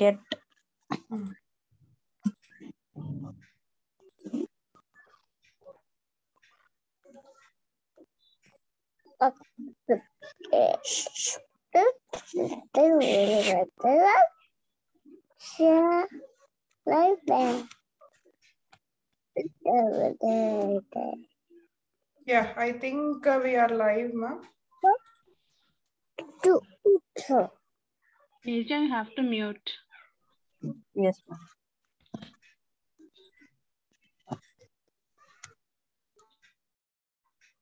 yet. Yeah, I think uh, we are live, ma'am. Nirja, you have to mute. Yes, ma'am.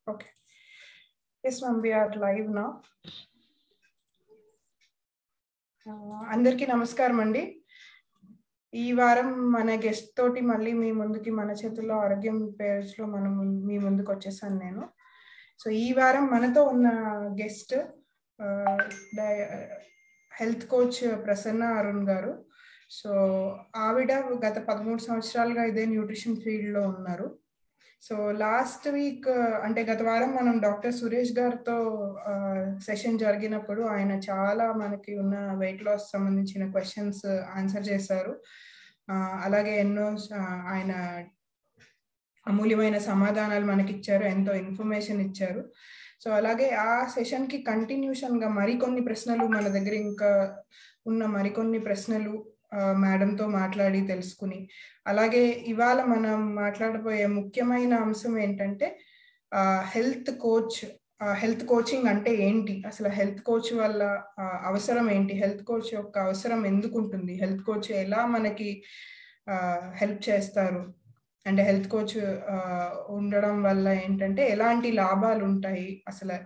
Okay. Yes, ma'am, we are live now. Uh, ah, అందరికీ నమస్కారం అండి ఈ వారం మన guest తోటి మళ్ళీ మీ ముందుకి మన చేతుల్లో ఆరోగ్యం పేజ్లో మనం మీ ముందుకు వచ్చేసాను నేను సో ఈ వారం మనతో ఉన్న guest health coach Prasanna Arun garu so ఆవిడ గత పదమూడు సంవత్సరాలుగా ఇదే న్యూట్రిషన్ ఫీల్డ్లో ఉన్నారు. సో లాస్ట్ వీక్ అంటే గత వారం మనం డాక్టర్ సురేష్ గారితో సెషన్ జరిగినప్పుడు ఆయన చాలా మనకి ఉన్న వెయిట్ లాస్ సంబంధించిన క్వశ్చన్స్ ఆన్సర్ చేశారు. అలాగే ఎన్నో ఆయన అమూల్యమైన సమాధానాలు మనకి ఇచ్చారు ఎంతో ఇన్ఫర్మేషన్ ఇచ్చారు. సో అలాగే ఆ సెషన్కి కంటిన్యూషన్గా మరికొన్ని ప్రశ్నలు మన దగ్గర ఇంకా ఉన్న మరికొన్ని ప్రశ్నలు మేడంతో మాట్లాడి తెలుసుకుని. అలాగే ఇవాళ మనం మాట్లాడబోయే ముఖ్యమైన అంశం ఏంటంటే హెల్త్ కోచ్ హెల్త్ కోచింగ్ అంటే ఏంటి? అసలు హెల్త్ కోచ్ వల్ల అవసరం ఏంటి? హెల్త్ కోచ్ యొక్క అవసరం ఎందుకు ఉంటుంది? హెల్త్ కోచ్ ఎలా మనకి హెల్ప్ చేస్తారు? అండ్ హెల్త్ కోచ్ ఉండడం వల్ల ఏంటంటే ఎలాంటి లాభాలు ఉంటాయి? అసలు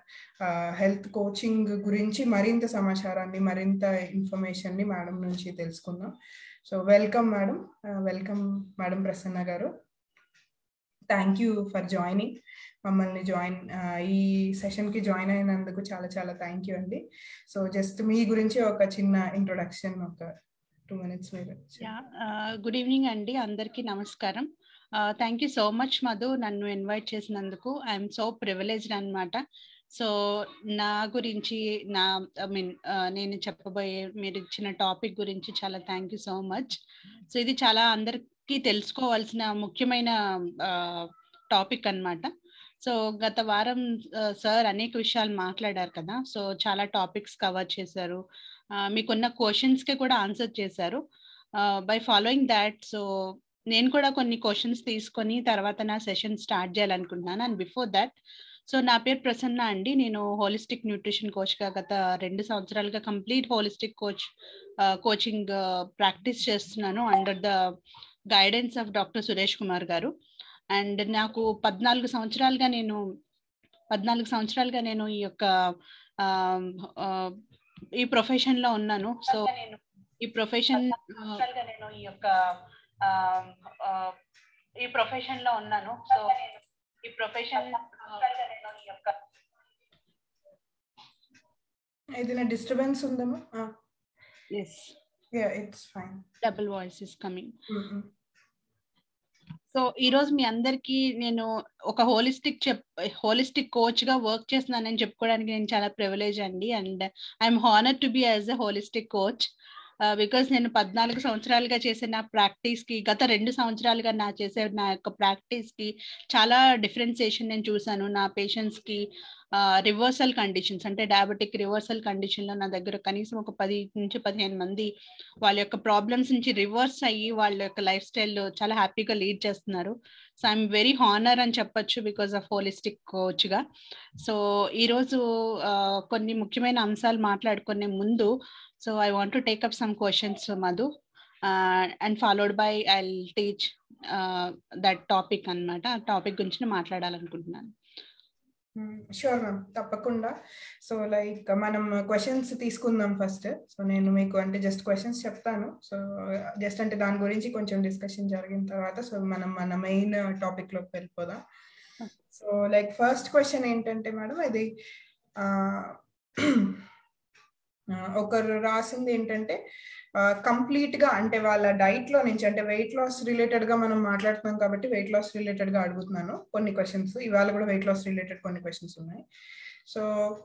హెల్త్ కోచింగ్ గురించి మరింత సమాచారాన్ని మరింత ఇన్ఫర్మేషన్ని మేడం నుంచి తెలుసుకుందాం. So welcome madam. Welcome madam Prasanna garu. Thank you for joining. మమ్మల్ని జాయిన్ ఈ సెషన్కి జాయిన్ అయినందుకు చాలా చాలా థ్యాంక్ యూ అండి. సో జస్ట్ మీ గురించి ఒక చిన్న ఇంట్రొడక్షన్ ఒక టూ మినిట్స్ గుడ్ ఈవినింగ్ అండి. అందరికీ నమస్కారం. Thank you so much Madhu నన్ను ఇన్వైట్ చేసినందుకు. ఐఎమ్ సో ప్రివిలేజ్డ్ అనమాట సో నా గురించి నా ఐ మీన్ నేను చెప్పబోయే మీరు ఇచ్చిన టాపిక్ గురించి చాలా thank you so much so ఇది చాలా అందరికీ తెలుసుకోవాల్సిన ముఖ్యమైన టాపిక్ అన్నమాట. సో గత వారం సార్ అనేక విషయాలు మాట్లాడారు కదా. సో చాలా టాపిక్స్ కవర్ చేశారు. మీకున్న క్వశ్చన్స్కి కూడా ఆన్సర్ చేశారు. బై ఫాలోయింగ్ దాట్ సో నేను కూడా కొన్ని క్వశ్చన్స్ తీసుకొని తర్వాత నా సెషన్ స్టార్ట్ చేయాలనుకుంటున్నాను. అండ్ బిఫోర్ దట్ సో నా పేరు ప్రసన్న అండి. నేను హోలిస్టిక్ న్యూట్రిషన్ కోచ్గా గత రెండు సంవత్సరాలుగా complete holistic coach coaching practice చేస్తున్నాను under the guidance of doctor Suresh Kumar garu. And నాకు పద్నాలుగు సంవత్సరాలుగా నేను పద్నాలుగు సంవత్సరాలుగా నేను ఈ యొక్క ఈ ప్రొఫెషన్లో ఉన్నాను. సో ఈ ప్రొఫెషన్ నేను ఈ యొక్క ఈ ప్రొఫెషన్లో ఉన్నాను. సో ఈ ప్రొఫెషన్ ఏదైనా డిస్టర్బెన్స్ ఉందమ్మా yes ya it's fine double voice is coming so ఈ రోజు మీ అందరికి నేను ఒక హోలిస్టిక్ చెప్ హోలిస్టిక్ కోచ్గా వర్క్ చేస్తున్నానని చెప్పుకోవడానికి నేను చాలా ప్రివిలేజ్ అండి. And I'm honour to be as a holistic coach because నేను పద్నాలుగు సంవత్సరాలుగా చేసే నా ప్రాక్టీస్కి గత రెండు సంవత్సరాలుగా నా చేసే నా యొక్క ప్రాక్టీస్కి చాలా డిఫరెన్సియేషన్ నేను చూసాను నా పేషెంట్స్కి రివర్సల్ కండిషన్స్ అంటే డయాబెటిక్ రివర్సల్ కండిషన్లో నా దగ్గర కనీసం ఒక పది నుంచి పదిహేను మంది వాళ్ళ యొక్క ప్రాబ్లమ్స్ నుంచి రివర్స్ అయ్యి వాళ్ళ యొక్క లైఫ్ స్టైల్ చాలా హ్యాపీగా లీడ్ చేస్తున్నారు. సో ఐఎమ్ వెరీ హానర్ అని చెప్పొచ్చు బికాస్ ఆఫ్ హోలిస్టిక్ కోచ్గా. సో ఈరోజు కొన్ని ముఖ్యమైన అంశాలు మాట్లాడుకునే ముందు so I want to take up some questions Madhu and followed by I teach that topic అన్నమాట. ఆ టాపిక్ గురించి మాట్లాడాలనుకుంటున్నాను. షూర్ మ్యామ్ తప్పకుండా. సో లైక్ మనం క్వశ్చన్స్ తీసుకుందాం ఫస్ట్ సో నేను మీకు అంటే జస్ట్ క్వశ్చన్స్ చెప్తాను. సో జస్ట్ అంటే దాని గురించి కొంచెం డిస్కషన్ జరిగిన తర్వాత సో మనం మన మెయిన్ టాపిక్లోకి వెళ్ళిపోదాం. సో లైక్ ఫస్ట్ క్వశ్చన్ ఏంటంటే మేడం ఇది ఒకరు రాసింది ఏంటంటే కంప్లీట్గా అంటే వాళ్ళ డైట్లో నుంచి అంటే వెయిట్ లాస్ రిలేటెడ్గా మనం మాట్లాడుతున్నాం కాబట్టి వెయిట్ లాస్ రిలేటెడ్గా అడుగుతున్నాను కొన్ని క్వశ్చన్స్. ఇవాళ కూడా వెయిట్ లాస్ రిలేటెడ్ కొన్ని క్వశ్చన్స్ ఉన్నాయి. సో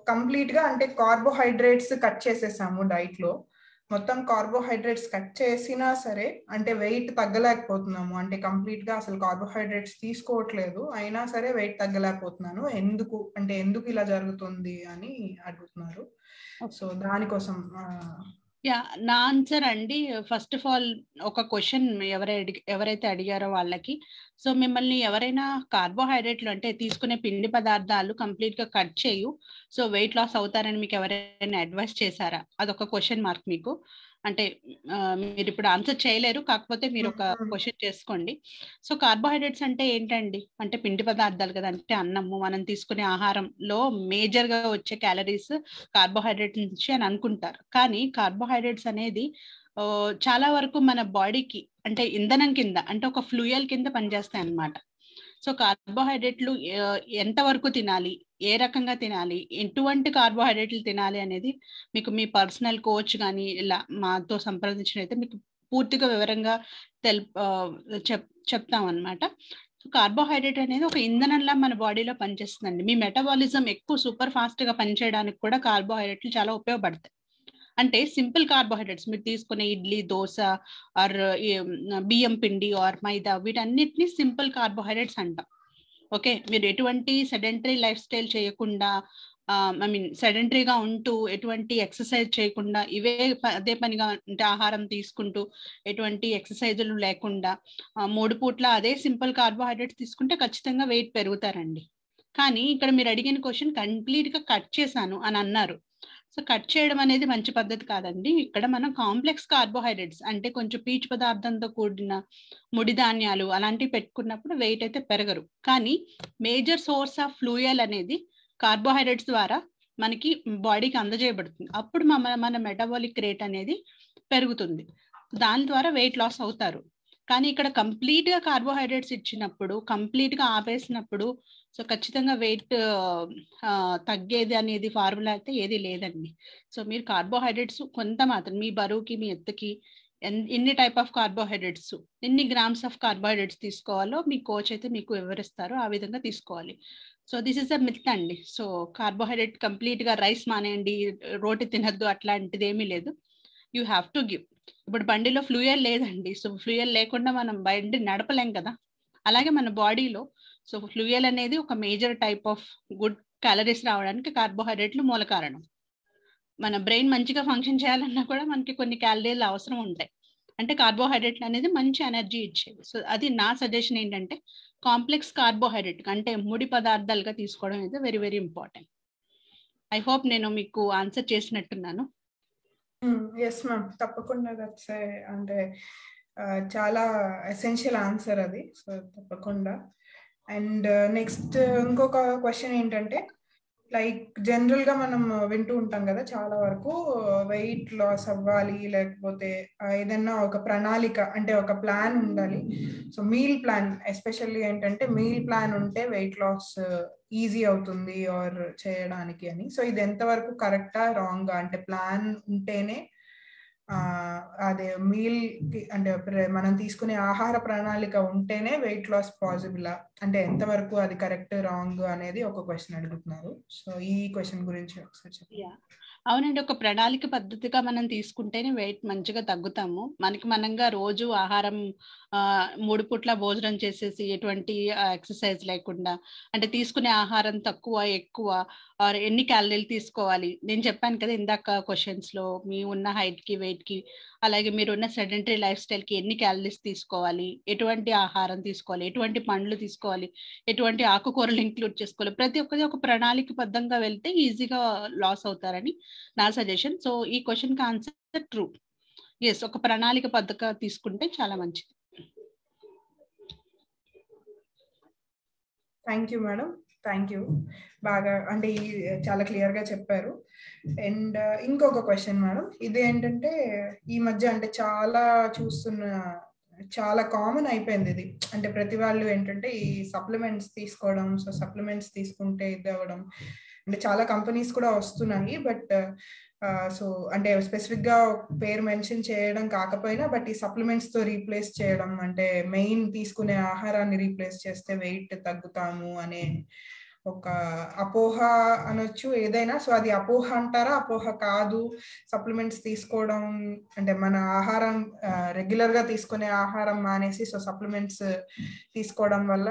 కంప్లీట్గా అంటే కార్బోహైడ్రేట్స్ కట్ చేసేసాము డైట్లో. మొత్తం కార్బోహైడ్రేట్స్ కట్ చేసినా సరే అంటే వెయిట్ తగ్గలేకపోతున్నాము. అంటే కంప్లీట్గా అసలు కార్బోహైడ్రేట్స్ తీసుకోవట్లేదు. అయినా సరే వెయిట్ తగ్గలేకపోతున్నాను. ఎందుకు? అంటే ఎందుకు ఇలా జరుగుతుంది అని అడుగుతున్నారు. సో దానికోసం యా నా ఆన్సర్ అండి. ఫస్ట్ ఆఫ్ ఆల్ ఒక క్వశ్చన్ ఎవరై ఎవరైతే అడిగారో వాళ్ళకి. సో మిమ్మల్ని ఎవరైనా కార్బోహైడ్రేట్లు అంటే తీసుకునే పిండి పదార్థాలు కంప్లీట్గా కట్ చేయు. సో వెయిట్ లాస్ అవుతారని మీకు ఎవరైనా అడ్వైస్ చేశారా? అదొక క్వశ్చన్ మార్క్ మీకు. అంటే మీరు ఇప్పుడు ఆన్సర్ చేయలేరు. కాకపోతే మీరు ఒక క్వశ్చన్ చేసుకోండి. సో కార్బోహైడ్రేట్స్ అంటే ఏంటండి? అంటే పిండి పదార్థాలు కదా. అంటే అన్నము మనం తీసుకునే ఆహారంలో మేజర్గా వచ్చే క్యాలరీస్ కార్బోహైడ్రేట్ నుంచి అని అనుకుంటారు. కానీ కార్బోహైడ్రేట్స్ అనేది చాలా వరకు మన బాడీకి అంటే ఇంధనం కింద అంటే ఒక ఫ్లూయల్ కింద పనిచేస్తాయి అన్నమాట సో కార్బోహైడ్రేట్లు ఎంత వరకు తినాలి ఏ రకంగా తినాలి ఎటువంటి కార్బోహైడ్రేట్లు తినాలి అనేది మీకు మీ పర్సనల్ కోచ్ కానీ ఇలా మాతో సంప్రదించినైతే మీకు పూర్తిగా వివరంగా తెల్ చెప్ చెప్తామన్నమాట. కార్బోహైడ్రేట్ అనేది ఒక ఇంధనంలా మన బాడీలో పనిచేస్తుందండి. మీ మెటబాలిజం ఎక్కువ సూపర్ ఫాస్ట్గా పనిచేయడానికి కూడా కార్బోహైడ్రేట్లు చాలా ఉపయోగపడతాయి. అంటే సింపుల్ కార్బోహైడ్రేట్స్ మీరు తీసుకునే ఇడ్లీ దోశ ఆర్ బియ్యం పిండి ఆర్ మైదా వీటన్నిటిని సింపుల్ కార్బోహైడ్రేట్స్ అంటాం. ఓకే? మీరు ఎటువంటి సెడెంటరీ లైఫ్ స్టైల్ చేయకుండా ఐ మీన్ సెడెంటరీగా ఉంటూ ఎటువంటి ఎక్సర్సైజ్ చేయకుండా ఇవే అదే పనిగా అంటే ఆహారం తీసుకుంటూ ఎటువంటి ఎక్సర్సైజులు లేకుండా మూడు పూట్ల అదే సింపుల్ కార్బోహైడ్రేట్స్ తీసుకుంటే ఖచ్చితంగా వెయిట్ పెరుగుతారండి. కానీ ఇక్కడ మీరు అడిగిన క్వశ్చన్ కంప్లీట్గా కట్ చేశాను అని అన్నారు. సో కట్ చేయడం అనేది మంచి పద్ధతి కాదండి. ఇక్కడ మనం కాంప్లెక్స్ కార్బోహైడ్రేట్స్ అంటే కొంచెం పీచు పదార్థంతో కూడిన ముడి ధాన్యాలు అలాంటివి పెట్టుకున్నప్పుడు వెయిట్ అయితే పెరగరు. కానీ మేజర్ సోర్స్ ఆఫ్ ఫ్లూయల్ అనేది కార్బోహైడ్రేట్స్ ద్వారా మనకి బాడీకి అందజేయబడుతుంది. అప్పుడు మన మన మెటబాలిక్ రేట్ అనేది పెరుగుతుంది. దాని ద్వారా వెయిట్ లాస్ అవుతారు. కానీ ఇక్కడ కంప్లీట్గా కార్బోహైడ్రేట్స్ ఇచ్చినప్పుడు కంప్లీట్గా ఆపేసినప్పుడు సో ఖచ్చితంగా వెయిట్ తగ్గేది అనేది ఫార్ములా అయితే ఏది లేదండి. సో మీరు కార్బోహైడ్రేట్స్ కొంత మాత్రం మీ బరువుకి మీ ఎత్తుకి ఎన్ని టైప్ ఆఫ్ కార్బోహైడ్రేట్స్ ఎన్ని గ్రామ్స్ ఆఫ్ కార్బోహైడ్రేట్స్ తీసుకోవాలో మీ కోచ్ అయితే మీకు వివరిస్తారో ఆ విధంగా తీసుకోవాలి. So this is a myth అండి. సో కార్బోహైడ్రేట్ కంప్లీట్గా రైస్ మానేయండి రోటి తినద్దు అట్లాంటిది ఏమీ లేదు. యూ హ్యావ్ టు గివ్ ఇప్పుడు బండిలో ఫ్లూయల్ లేదండి. సో ఫ్లూయల్ లేకుండా మనం బండి నడపలేం కదా. అలాగే మన బాడీలో సో ఫ్లూయల్ అనేది ఒక major type of good calories రావడానికి కార్బోహైడ్రేట్లు మూల కారణం. మన బ్రెయిన్ మంచిగా ఫంక్షన్ చేయాలన్నా కూడా మనకి కొన్ని క్యాలరీలు అవసరం ఉంటాయి. అంటే కార్బోహైడ్రేట్లు అనేది మంచి ఎనర్జీ ఇచ్చేది సో అది నా సజెషన్ ఏంటంటే కాంప్లెక్స్ కార్బోహైడ్రేట్ అంటే ముడి పదార్థాలుగా తీసుకోవడం అయితే very very important I hope నేను మీకు ఆన్సర్ చేసినట్టున్నాను. Mm, ఎస్ మ్యామ్ తప్పకుండా దట్స్ అంటే చాలా ఎసెన్షియల్ ఆన్సర్ అది. సో తప్పకుండా. అండ్ నెక్స్ట్ uh, uh, ఇంకొక క్వశ్చన్ ఏంటంటే లైక్ జనరల్గా మనం uh, వింటూ ఉంటాం కదా చాలా వరకు uh, వెయిట్ లాస్ అవ్వాలి లేకపోతే uh, ఏదన్నా ఒక ప్రణాళిక అంటే ఒక ప్లాన్ ఉండాలి. సో మీల్ ప్లాన్ ఎస్పెషల్లీ ఏంటంటే మీల్ ప్లాన్ ఉంటే వెయిట్ లాస్ ఈజీ అవుతుంది ఆర్ చేయడానికి అని. సో ఇది ఎంతవరకు కరెక్టా రాంగ్ అంటే ప్లాన్ ఉంటేనే అదే మీల్ అంటే మనం తీసుకునే ఆహార ప్రణాళిక ఉంటేనే వెయిట్ లాస్ పాసిబుల్ అంటే ఎంతవరకు అది కరెక్ట్ రాంగ్ అనేది ఒక క్వశ్చన్ అడుగుతున్నారు. సో ఈ క్వశ్చన్ గురించి ఒకసారి చెప్పండి. అవునండి. ఒక ప్రణాళిక పద్ధతిగా మనం తీసుకుంటేనే వెయిట్ మంచిగా తగ్గుతాము. మనకి మనంగా రోజు ఆహారం మూడు పూట్ల భోజనం చేసేసి ఎటువంటి ఎక్సర్సైజ్ లేకుండా అంటే తీసుకునే ఆహారం తక్కువ ఎక్కువ ఆర్ ఎన్ని క్యాలరీలు తీసుకోవాలి? నేను చెప్పాను కదా ఇందాక క్వశ్చన్స్లో మీ ఉన్న హైట్కి వెయిట్కి అలాగే మీరు ఉన్న సెడెంటరీ లైఫ్ స్టైల్కి ఎన్ని క్యాలరీస్ తీసుకోవాలి? ఎటువంటి ఆహారం తీసుకోవాలి? ఎటువంటి పండ్లు తీసుకోవాలి? ఎటువంటి ఆకుకూరలు ఇంక్లూడ్ చేసుకోవాలి? ప్రతి ఒక్కది ఒక ప్రణాళిక బద్ధంగా వెళ్తే ఈజీగా లాస్ అవుతారని నా సజెషన్ సో ఈ క్వశ్చన్కి ఆన్సర్ ట్రూ ఎస్ ఒక ప్రణాళిక పద్ధక తీసుకుంటే చాలా మంచిది. Thank you madam thank you బాగా అంటే చాలా క్లియర్గా చెప్పారు. అండ్ uh, ఇంకొక క్వశ్చన్ మేడం ఇది ఏంటంటే ఈ మధ్య అంటే చాలా చూస్తున్న చాలా కామన్ అయిపోయింది ఇది. అంటే ప్రతి వాళ్ళు ఏంటంటే ఈ సప్లిమెంట్స్ తీసుకోవడం సో సప్లిమెంట్స్ తీసుకుంటే ఇది అవ్వడం అంటే చాలా కంపెనీస్ కూడా వస్తున్నాయి బట్ సో అంటే స్పెసిఫిక్గా పేరు మెన్షన్ చేయడం కాకపోయినా బట్ ఈ సప్లిమెంట్స్తో రీప్లేస్ చేయడం అంటే మెయిన్ తీసుకునే ఆహారాన్ని రీప్లేస్ చేస్తే వెయిట్ తగ్గుతాము అనే ఒక అపోహ అనొచ్చు ఏదైనా. సో అది అపోహ అంటారా? అపోహ కాదు. సప్లిమెంట్స్ తీసుకోవడం అంటే మన ఆహారం రెగ్యులర్గా తీసుకునే ఆహారం మానేసి సో సప్లిమెంట్స్ తీసుకోవడం వల్ల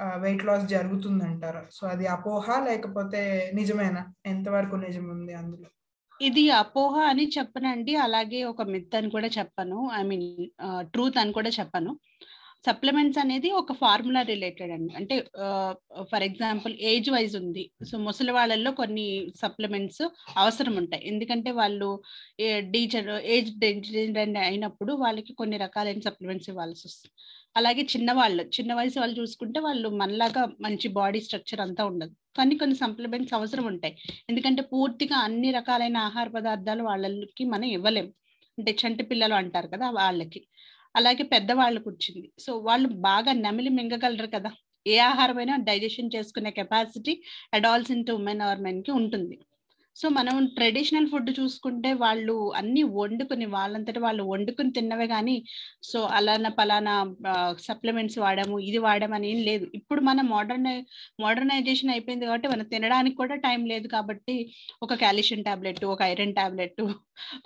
వెయిట్ లాస్ జరుగుతుంది అంటారు సో అది అపోహ లేకపోతే నిజమేనా? ఎంతవరకు నిజం ఉంది అందులో? ఇది అపోహ అని చెప్పనండి. అలాగే ఒక మిత్ అని కూడా చెప్పను. ఐ మీన్ ట్రూత్ అని కూడా చెప్పను. సప్లిమెంట్స్ అనేది ఒక ఫార్ములా రిలేటెడ్ అండి. అంటే ఫర్ ఎగ్జాంపుల్ ఏజ్ వైజ్ ఉంది. సో ముసలి వాళ్ళల్లో కొన్ని సప్లిమెంట్స్ అవసరం ఉంటాయి. ఎందుకంటే వాళ్ళు డీజర్ ఏజ్ అయినప్పుడు వాళ్ళకి కొన్ని రకాలైన సప్లిమెంట్స్ ఇవ్వాల్సి వస్తుంది. అలాగే చిన్నవాళ్ళు చిన్న వయసు వాళ్ళు చూసుకుంటే వాళ్ళు మనలాగా మంచి బాడీ స్ట్రక్చర్ అంతా ఉండదు. కానీ కొన్ని సప్లిమెంట్స్ అవసరం ఉంటాయి. ఎందుకంటే పూర్తిగా అన్ని రకాలైన ఆహార పదార్థాలు వాళ్ళకి మనం ఇవ్వలేం. అంటే చంటి పిల్లలు అంటారు కదా వాళ్ళకి. అలాగే పెద్దవాళ్ళకు వచ్చింది సో వాళ్ళు బాగా నమిలి మింగగలరు కదా. ఏ ఆహారమైనా డైజెషన్ చేసుకునే capacity adults in to women or మెన్కి ఉంటుంది. సో మనం ట్రెడిషనల్ ఫుడ్ చూసుకుంటే వాళ్ళు అన్ని వండుకుని వాళ్ళంతటి వాళ్ళు వండుకుని తిన్నవే కానీ సో అలాన పలానా సప్లిమెంట్స్ వాడాము ఇది వాడమని ఏం లేదు. ఇప్పుడు మన మోడర్న్ మోడర్నైజేషన్ అయిపోయింది కాబట్టి మనం తినడానికి కూడా టైం లేదు కాబట్టి ఒక కాల్షియం టాబ్లెట్ ఒక ఐరన్ టాబ్లెట్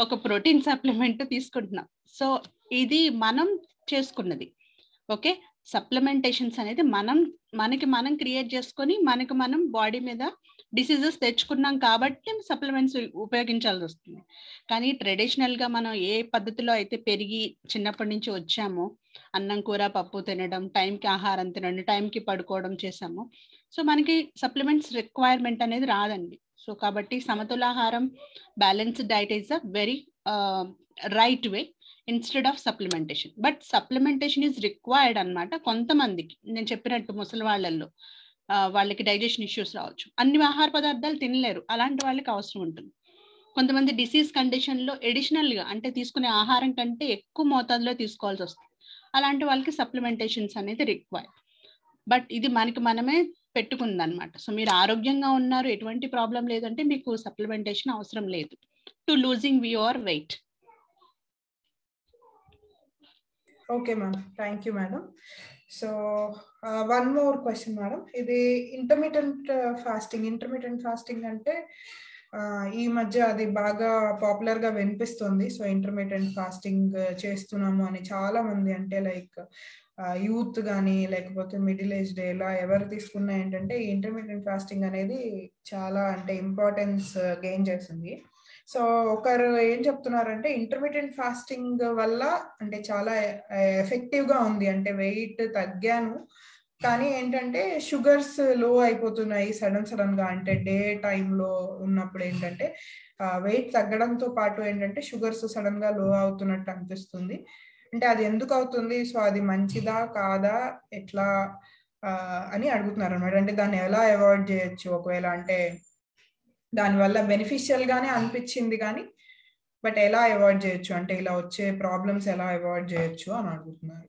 ఒక ప్రోటీన్ సప్లిమెంట్ తీసుకుంటున్నాం. సో ఇది మనం చేసుకున్నది. ఓకే? సప్లిమెంటేషన్స్ అనేది మనం మనకి మనం క్రియేట్ చేసుకొని మనకి మనం బాడీ మీద డిసీజెస్ తెచ్చుకున్నాం కాబట్టి సప్లిమెంట్స్ ఉపయోగించాల్సి వస్తుంది. కానీ ట్రెడిషనల్గా మనం ఏ పద్ధతిలో అయితే పెరిగి చిన్నప్పటి నుంచి వచ్చామో అన్నం కూర పప్పు తినడం టైంకి ఆహారం తినడం టైంకి పడుకోవడం చేసాము సో మనకి సప్లిమెంట్స్ రిక్వైర్మెంట్ అనేది రాదండి. సో కాబట్టి సమతులాహారం balanced diet is a very right way. Instead of supplementation but supplementation is required అనమాట కొంతమందికి. నేను చెప్పినట్టు ముసలి వాళ్ళల్లో వాళ్ళకి డైజెషన్ ఇష్యూస్ రావచ్చు. అన్ని ఆహార పదార్థాలు తినలేరు. అలాంటి వాళ్ళకి అవసరం ఉంటుంది. కొంతమంది డిసీజ్ కండిషన్లో ఎడిషనల్గా అంటే తీసుకునే ఆహారం కంటే ఎక్కువ మోతాదులో తీసుకోవాల్సి వస్తుంది. అలాంటి వాళ్ళకి సప్లిమెంటేషన్స్ అనేది రిక్వైర్డ్ బట్ ఇది మనకి మనమే పెట్టుకుంది అనమాట సో మీరు ఆరోగ్యంగా ఉన్నారు ఎటువంటి ప్రాబ్లం లేదంటే మీకు సప్లిమెంటేషన్ అవసరం లేదు. To losing your weight okay ma'am thank you madam so one more question madam ఇది ఇంటర్మీడియంట్ ఫాస్టింగ్ ఇంటర్మీడియంట్ ఫాస్టింగ్ అంటే uh, ఈ మధ్య అది బాగా పాపులర్గా వినిపిస్తుంది. సో ఇంటర్మీడియంట్ ఫాస్టింగ్ చేస్తున్నాము అని చాలా మంది అంటే లైక్ యూత్ కానీ లేకపోతే మిడిల్ ఏజ్ డే ఇలా ఎవరు తీసుకున్నా ఏంటంటే ఈ ఇంటర్మీడియట్ ఫాస్టింగ్ అనేది చాలా అంటే ఇంపార్టెన్స్ గెయిన్ చేసింది సో ఒకరు ఏం చెప్తున్నారంటే ఇంటర్మీడియట్ ఫాస్టింగ్ వల్ల అంటే చాలా ఎఫెక్టివ్గా ఉంది. అంటే వెయిట్ తగ్గాను. కానీ ఏంటంటే షుగర్స్లో అయిపోతున్నాయి సడన్ సడన్గా అంటే డే టైంలో ఉన్నప్పుడు ఏంటంటే వెయిట్ తగ్గడంతో పాటు ఏంటంటే షుగర్స్ సడన్గా లో అవుతున్నట్టు అనిపిస్తుంది. అంటే అది ఎందుకు అవుతుంది? సో అది మంచిదా కాదా? ఎట్లా? అని అడుగుతున్నారు అనమాట అంటే దాన్ని ఎలా అవాయిడ్ చేయొచ్చు? ఒకవేళ అంటే దానివల్ల బెనిఫిషియల్ గానే అనిపించింది కానీ బట్ ఎలా అవాయిడ్ చేయొచ్చు? అంటే ఇలా వచ్చే ప్రాబ్లమ్స్ ఎలా అవాయిడ్ చేయొచ్చు అని అడుగుతున్నారు.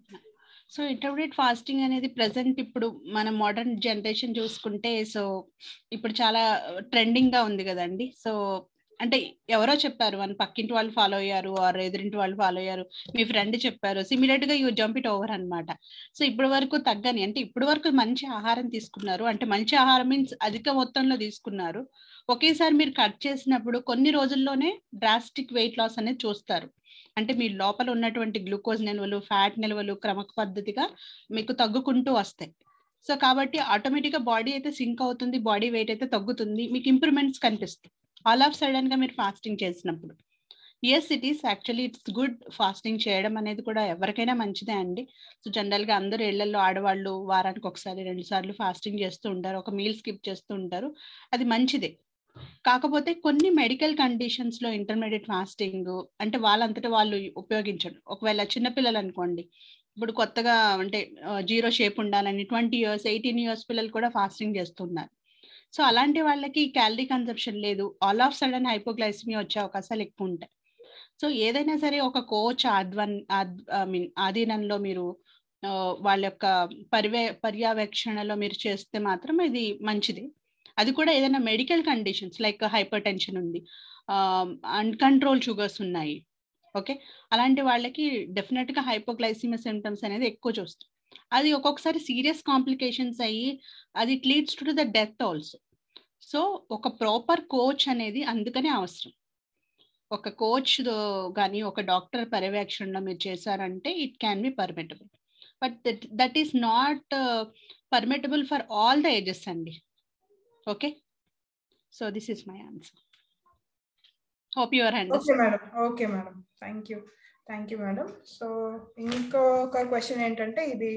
సో ఇంటర్మీడియట్ ఫాస్టింగ్ అనేది ప్రజెంట్ ఇప్పుడు మన మోడర్న్ జనరేషన్ చూసుకుంటే సో ఇప్పుడు చాలా ట్రెండింగ్గా ఉంది కదండి. సో అంటే ఎవరో చెప్పారు మన పక్కింటి వాళ్ళు ఫాలో అయ్యారు ఆర్ ఎదురింటి వాళ్ళు ఫాలో అయ్యారు మీ ఫ్రెండ్ చెప్పారు సిమిలర్గా యూ జంప్ ఇట్ ఓవర్ అనమాట సో ఇప్పటి వరకు తగ్గని అంటే ఇప్పటి వరకు మంచి ఆహారం తీసుకున్నారు. అంటే మంచి ఆహారం మీన్స్ అధిక మొత్తంలో తీసుకున్నారు. ఒకేసారి మీరు కట్ చేసినప్పుడు కొన్ని రోజుల్లోనే డ్రాస్టిక్ వెయిట్ లాస్ అనేది చూస్తారు. అంటే మీ లోపల ఉన్నటువంటి గ్లూకోజ్ నిల్వలు ఫ్యాట్ నిల్వలు క్రమక పద్ధతిగా మీకు తగ్గుకుంటూ వస్తాయి. సో కాబట్టి ఆటోమేటిక్గా బాడీ అయితే సింక్ అవుతుంది బాడీ వెయిట్ అయితే తగ్గుతుంది మీకు ఇంప్రూవ్మెంట్స్ కనిపిస్తాయి. ఆల్ ఆఫ్ సడన్గా మీరు ఫాస్టింగ్ చేసినప్పుడు. Yes it is actually it's good fasting చేయడం అనేది కూడా ఎవరికైనా మంచిదే అండి. సో జనరల్గా అందరూ ఇళ్ళలో ఆడవాళ్ళు వారానికి ఒకసారి రెండు సార్లు ఫాస్టింగ్ చేస్తూ ఉంటారు. ఒక మీల్ స్కిప్ చేస్తూ ఉంటారు. అది మంచిదే. కాకపోతే కొన్ని మెడికల్ కండిషన్స్లో ఇంటర్మీడియట్ ఫాస్టింగ్ అంటే వాళ్ళంతటా వాళ్ళు ఉపయోగించడం ఒకవేళ చిన్నపిల్లలు అనుకోండి ఇప్పుడు కొత్తగా అంటే జీరో షేప్ ఉండాలని ట్వంటీ ఇయర్స్ ఎయిటీన్ ఇయర్స్ పిల్లలు కూడా ఫాస్టింగ్ చేస్తున్నారు. సో అలాంటి వాళ్ళకి క్యాలరీ కన్సెప్షన్ లేదు. ఆల్ ఆఫ్ సడన్ హైపోగ్లైసిమియా వచ్చే అవకాశాలు ఎక్కువ ఉంటాయి. సో ఏదైనా సరే ఒక కోచ్ ఆధ్వన్ ఐ మీన్ ఆధీనంలో మీరు వాళ్ళ యొక్క పర్యవే పర్యవేక్షణలో మీరు చేస్తే మాత్రం ఇది మంచిది. అది కూడా ఏదైనా medical conditions like hypertension ఉంది అన్కంట్రోల్ షుగర్స్ ఉన్నాయి. ఓకే అలాంటి వాళ్ళకి డెఫినెట్గా హైపోగ్లైసిమియా సిమ్టమ్స్ అనేది ఎక్కువ చూస్తాం. అది ఒక్కొక్కసారి సీరియస్ కాంప్లికేషన్స్ అయ్యి అది it leads to the death also so ఒక ప్రాపర్ కోచ్ అనేది అందుకనే అవసరం. ఒక కోచ్ కానీ ఒక డాక్టర్ పర్యవేక్షణలో మీరు చేశారంటే it can be permittable but that that is not permittable for all the ages అండి. Okay so this is my answer hope your hand okay madam okay madam thank you thank you madam so ఇంకొక question ఏంటంటే ఇది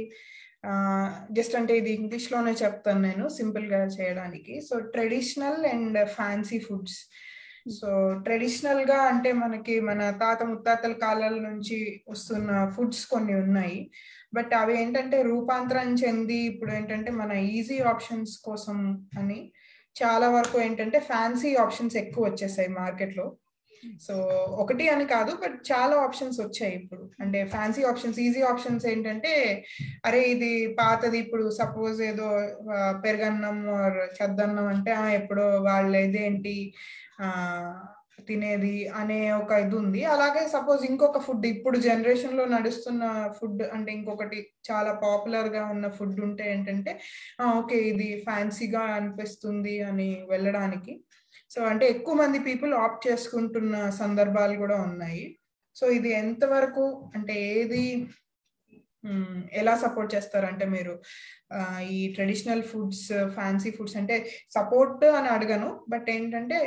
just అంటే ఇది ఇంగ్లీష్లోనే చెప్తాను నేను సింపుల్గా చేయడానికి. So traditional and fancy foods so ట్రెడిషనల్గా అంటే మనకి మన తాత ముత్తాతల కాలాల నుంచి వస్తున్న ఫుడ్స్ కొన్ని ఉన్నాయి. బట్ అవి ఏంటంటే రూపాంతరం చెంది ఇప్పుడు ఏంటంటే మన ఈజీ ఆప్షన్స్ కోసం అని చాలా వరకు ఏంటంటే ఫ్యాన్సీ ఆప్షన్స్ ఎక్కువ వచ్చేసాయి మార్కెట్లో సో ఒకటి అని కాదు బట్ చాలా ఆప్షన్స్ వచ్చాయి ఇప్పుడు. అంటే ఫ్యాన్సీ ఆప్షన్స్ ఈజీ ఆప్షన్స్ ఏంటంటే అరే ఇది పాతది ఇప్పుడు సపోజ్ ఏదో పెరగన్నం ఆర్ చద్దన్నం అంటే ఎప్పుడో వాళ్ళు ఇదేంటి ఆ తినేది అనే ఒక ఇది ఉంది అలాగే సపోజ్ ఇంకొక ఫుడ్ ఇప్పుడు జనరేషన్లో నడుస్తున్న ఫుడ్ అంటే ఇంకొకటి చాలా పాపులర్గా ఉన్న ఫుడ్ ఉంటే ఏంటంటే ఓకే ఇది ఫ్యాన్సీగా అనిపిస్తుంది అని వెళ్ళడానికి. సో అంటే ఎక్కువ మంది పీపుల్ ఆప్ట్ చేసుకుంటున్న సందర్భాలు కూడా ఉన్నాయి. సో ఇది ఎంతవరకు అంటే ఏది ఎలా సపోర్ట్ చేస్తారు? అంటే మీరు ఈ ట్రెడిషనల్ ఫుడ్స్ ఫ్యాన్సీ ఫుడ్స్ అంటే సపోర్ట్ అని అడగను. బట్ ఏంటంటే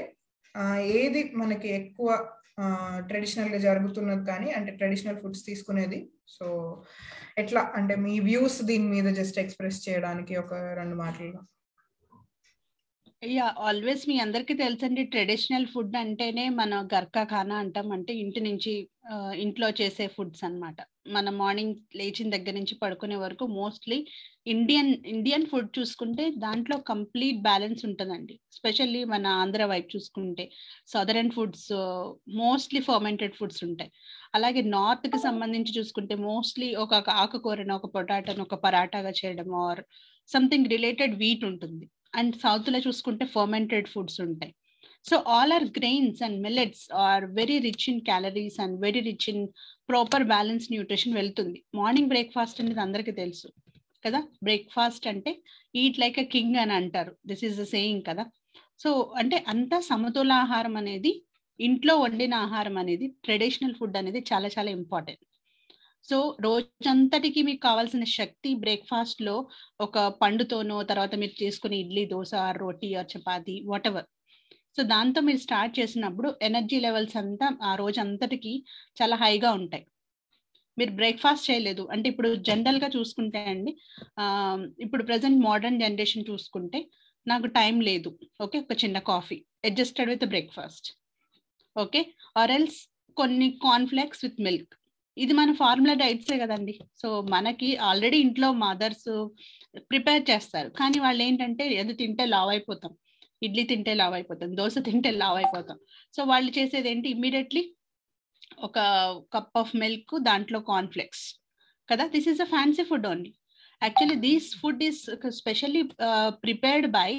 ఏది మనకి ఎక్కువ ట్రెడిషనల్గా జరుగుతున్నది కానీ అంటే ట్రెడిషనల్ ఫుడ్స్ తీసుకునేది. సో ఎట్లా? అంటే మీ వ్యూస్ దీని మీద జస్ట్ ఎక్స్ప్రెస్ చేయడానికి ఒక రెండు మాటలు. యా ఆల్వేస్ మీ అందరికీ తెలుసండి ట్రెడిషనల్ ఫుడ్ అంటేనే మన గర్కా ఖానా అంటాం అంటే ఇంటి నుంచి ఇంట్లో చేసే ఫుడ్స్ అనమాట మన మార్నింగ్ లేచిన దగ్గర నుంచి పడుకునే వరకు మోస్ట్లీ ఇండియన్ ఇండియన్ ఫుడ్ చూసుకుంటే దాంట్లో కంప్లీట్ బ్యాలెన్స్ ఉంటుందండి. స్పెషల్లీ మన ఆంధ్ర వైపు చూసుకుంటే southern foods mostly fermented foods ఉంటాయి. అలాగే నార్త్కి సంబంధించి చూసుకుంటే మోస్ట్లీ ఒక ఆకుకూరను ఒక పొటాటోను ఒక పరాటాగా చేయడం ఆర్ సంథింగ్ రిలేటెడ్ వీట్ ఉంటుంది. అండ్ సౌత్లో చూసుకుంటే ఫర్మెంటెడ్ ఫుడ్స్ ఉంటాయి. So all or grains and millets are very rich in calories and very rich in proper balance nutrition వెళ్తుంది. మార్నింగ్ బ్రేక్ఫాస్ట్ అనేది అందరికీ తెలుసు కదా? బ్రేక్ఫాస్ట్ అంటే ఈట్ లైక్ ఎ కింగ్ అని అంటారు. దిస్ ఈస్ ద సేయింగ్ కదా? సో అంటే అంత సమతుల ఆహారం అనేది ఇంట్లో వండిన ఆహారం అనేది ట్రెడిషనల్ ఫుడ్ అనేది చాలా చాలా ఇంపార్టెంట్ సో రోజంతటికి మీకు కావాల్సిన శక్తి బ్రేక్ఫాస్ట్లో ఒక పండుతోనో తర్వాత మీరు చేసుకునే idli dosa roti or chapati whatever so దాంతో మీరు స్టార్ట్ చేసినప్పుడు ఎనర్జీ లెవెల్స్ అంతా ఆ రోజు అంతటికి చాలా హైగా ఉంటాయి. మీరు బ్రేక్ఫాస్ట్ చేయలేదు. అంటే ఇప్పుడు జనరల్గా చూసుకుంటే అండి ఇప్పుడు ప్రజెంట్ మోడర్న్ జనరేషన్ చూసుకుంటే నాకు టైం లేదు. ఓకే ఒక చిన్న coffee adjusted with breakfast. Okay or else కొన్ని కార్న్ఫ్లెక్స్ విత్ మిల్క్. ఇది మన ఫార్ములా డైట్సే కదండి. సో మనకి ఆల్రెడీ ఇంట్లో మదర్స్ ప్రిపేర్ చేస్తారు. కానీ వాళ్ళు ఏంటంటే ఏదో తింటే లావ్ అయిపోతాం. ఇడ్లీ తింటే లావ్ అయిపోతాం దోశ తింటే లావ్ అయిపోతాం సో వాళ్ళు చేసేది ఏంటి ఇమ్మీడియట్లీ ఒక కప్ ఆఫ్ మిల్క్ దాంట్లో కార్న్ఫ్లెక్స్ కదా? This is a fancy food only actually these food is specially prepared by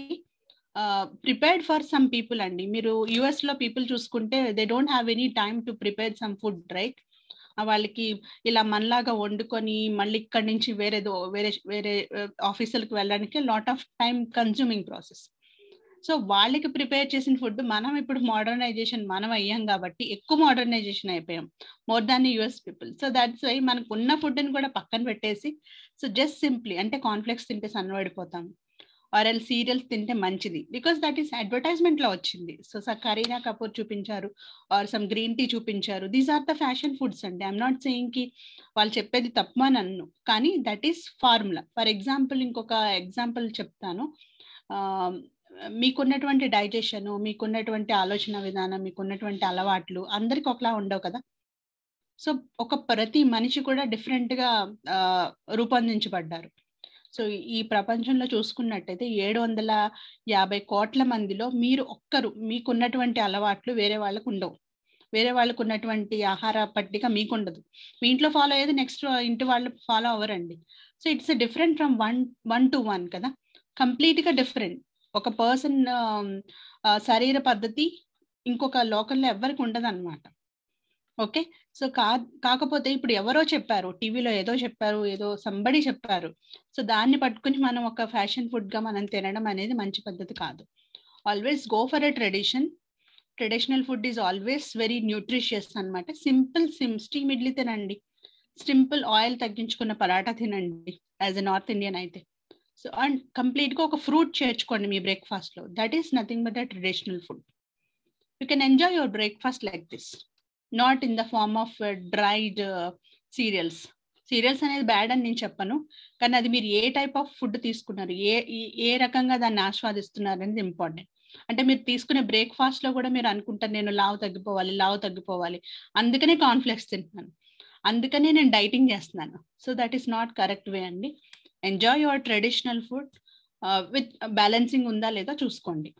prepared for some people అండి. మీరు యుఎస్లో పీపుల్ చూసుకుంటే they don't have any time to prepare some food right వాళ్ళకి ఇలా మనలాగా వండుకొని మళ్ళీ ఇక్కడి నుంచి వేరేదో వేరే వేరే ఆఫీసులకు వెళ్ళడానికి lot of time consuming process so వాళ్ళకి ప్రిపేర్ చేసిన ఫుడ్ మనం ఇప్పుడు మోడర్నైజేషన్ మనం అయ్యాం కాబట్టి ఎక్కువ మోడర్నైజేషన్ అయిపోయాం. More than US people so that's why మనకు ఉన్న ఫుడ్ని కూడా పక్కన పెట్టేసి సో జస్ట్ సింప్లీ అంటే కాన్ఫ్లెక్స్ తింటే సన్నబడిపోతాం. ఆర్ ఎల్ సీరియల్స్ తింటే మంచిది. బికాస్ దట్ ఈస్ అడ్వర్టైజ్మెంట్లో వచ్చింది. సో సార్ కరీనా కపూర్ చూపించారు. ఆర్ సమ్ గ్రీన్ టీ చూపించారు. These are the fashion foods అండి. ఐఎమ్ నాట్ సేయింగ్కి వాళ్ళు చెప్పేది తప్పు అని అన్ను. కానీ that is formula for example ఇంకొక ఎగ్జాంపుల్ చెప్తాను. Um, మీకున్నటువంటి డైజెషన్ మీకున్నటువంటి ఆలోచన విధానం మీకున్నటువంటి అలవాట్లు అందరికి ఒకలా ఉండవు కదా? సో ఒక ప్రతి మనిషి కూడా డిఫరెంట్గా రూపొందించబడ్డారు. సో ఈ ప్రపంచంలో చూసుకున్నట్టయితే ఏడు వందల యాభై కోట్ల మందిలో మీరు ఒక్కరు మీకున్నటువంటి అలవాట్లు వేరే వాళ్ళకు ఉండవు. వేరే వాళ్ళకు ఉన్నటువంటి ఆహార పట్టిక మీకు ఉండదు మీ ఇంట్లో ఫాలో అయ్యేది నెక్స్ట్ ఇంటి వాళ్ళు follow అవ్వరండి. So it's different from one one to one కదా? కంప్లీట్గా డిఫరెంట్. ఒక పర్సన్ um, శరీర పద్ధతి ఇంకొక లోకల్లో ఎవరికి ఉండదు అనమాట ఓకే? సో కా కాకపోతే ఇప్పుడు ఎవరో చెప్పారు టీవీలో ఏదో చెప్పారు ఏదో సంబడి చెప్పారు. సో దాన్ని పట్టుకుని మనం ఒక ఫ్యాషన్ ఫుడ్గా మనం తినడం అనేది మంచి పద్ధతి కాదు. Always go for a tradition traditional food is always very nutritious అనమాట సింపుల్ సిమ్ స్టీమ్ ఇడ్లీ తినండి. సింపుల్ ఆయిల్ తగ్గించుకున్న పరాటా తినండి. యాజ్ ఎ నార్త్ ఇండియన్ అయితే. సో అండ్ కంప్లీట్గా ఒక ఫ్రూట్ చేర్చుకోండి మీ బ్రేక్ఫాస్ట్లో. That is nothing but a traditional food you can enjoy your breakfast like this not in the form of dried cereals cereals అనేది bad అని నేను చెప్పను. కానీ అది మీరు ఏ టైప్ ఆఫ్ ఫుడ్ తీసుకున్నారు ఏ ఏ రకంగా దాన్ని ఆస్వాదిస్తున్నారు అనేది ఇంపార్టెంట్ అంటే మీరు తీసుకునే బ్రేక్ఫాస్ట్లో కూడా మీరు అనుకుంటారు నేను లావు తగ్గిపోవాలి లావు తగ్గిపోవాలి. అందుకనే కాన్ఫ్లెక్స్ తింటున్నాను. అందుకనే నేను డైటింగ్ చేస్తున్నాను. So that is not correct way అండి. Enjoy your traditional food with balancing ఉందా లేదా చూసుకోండి.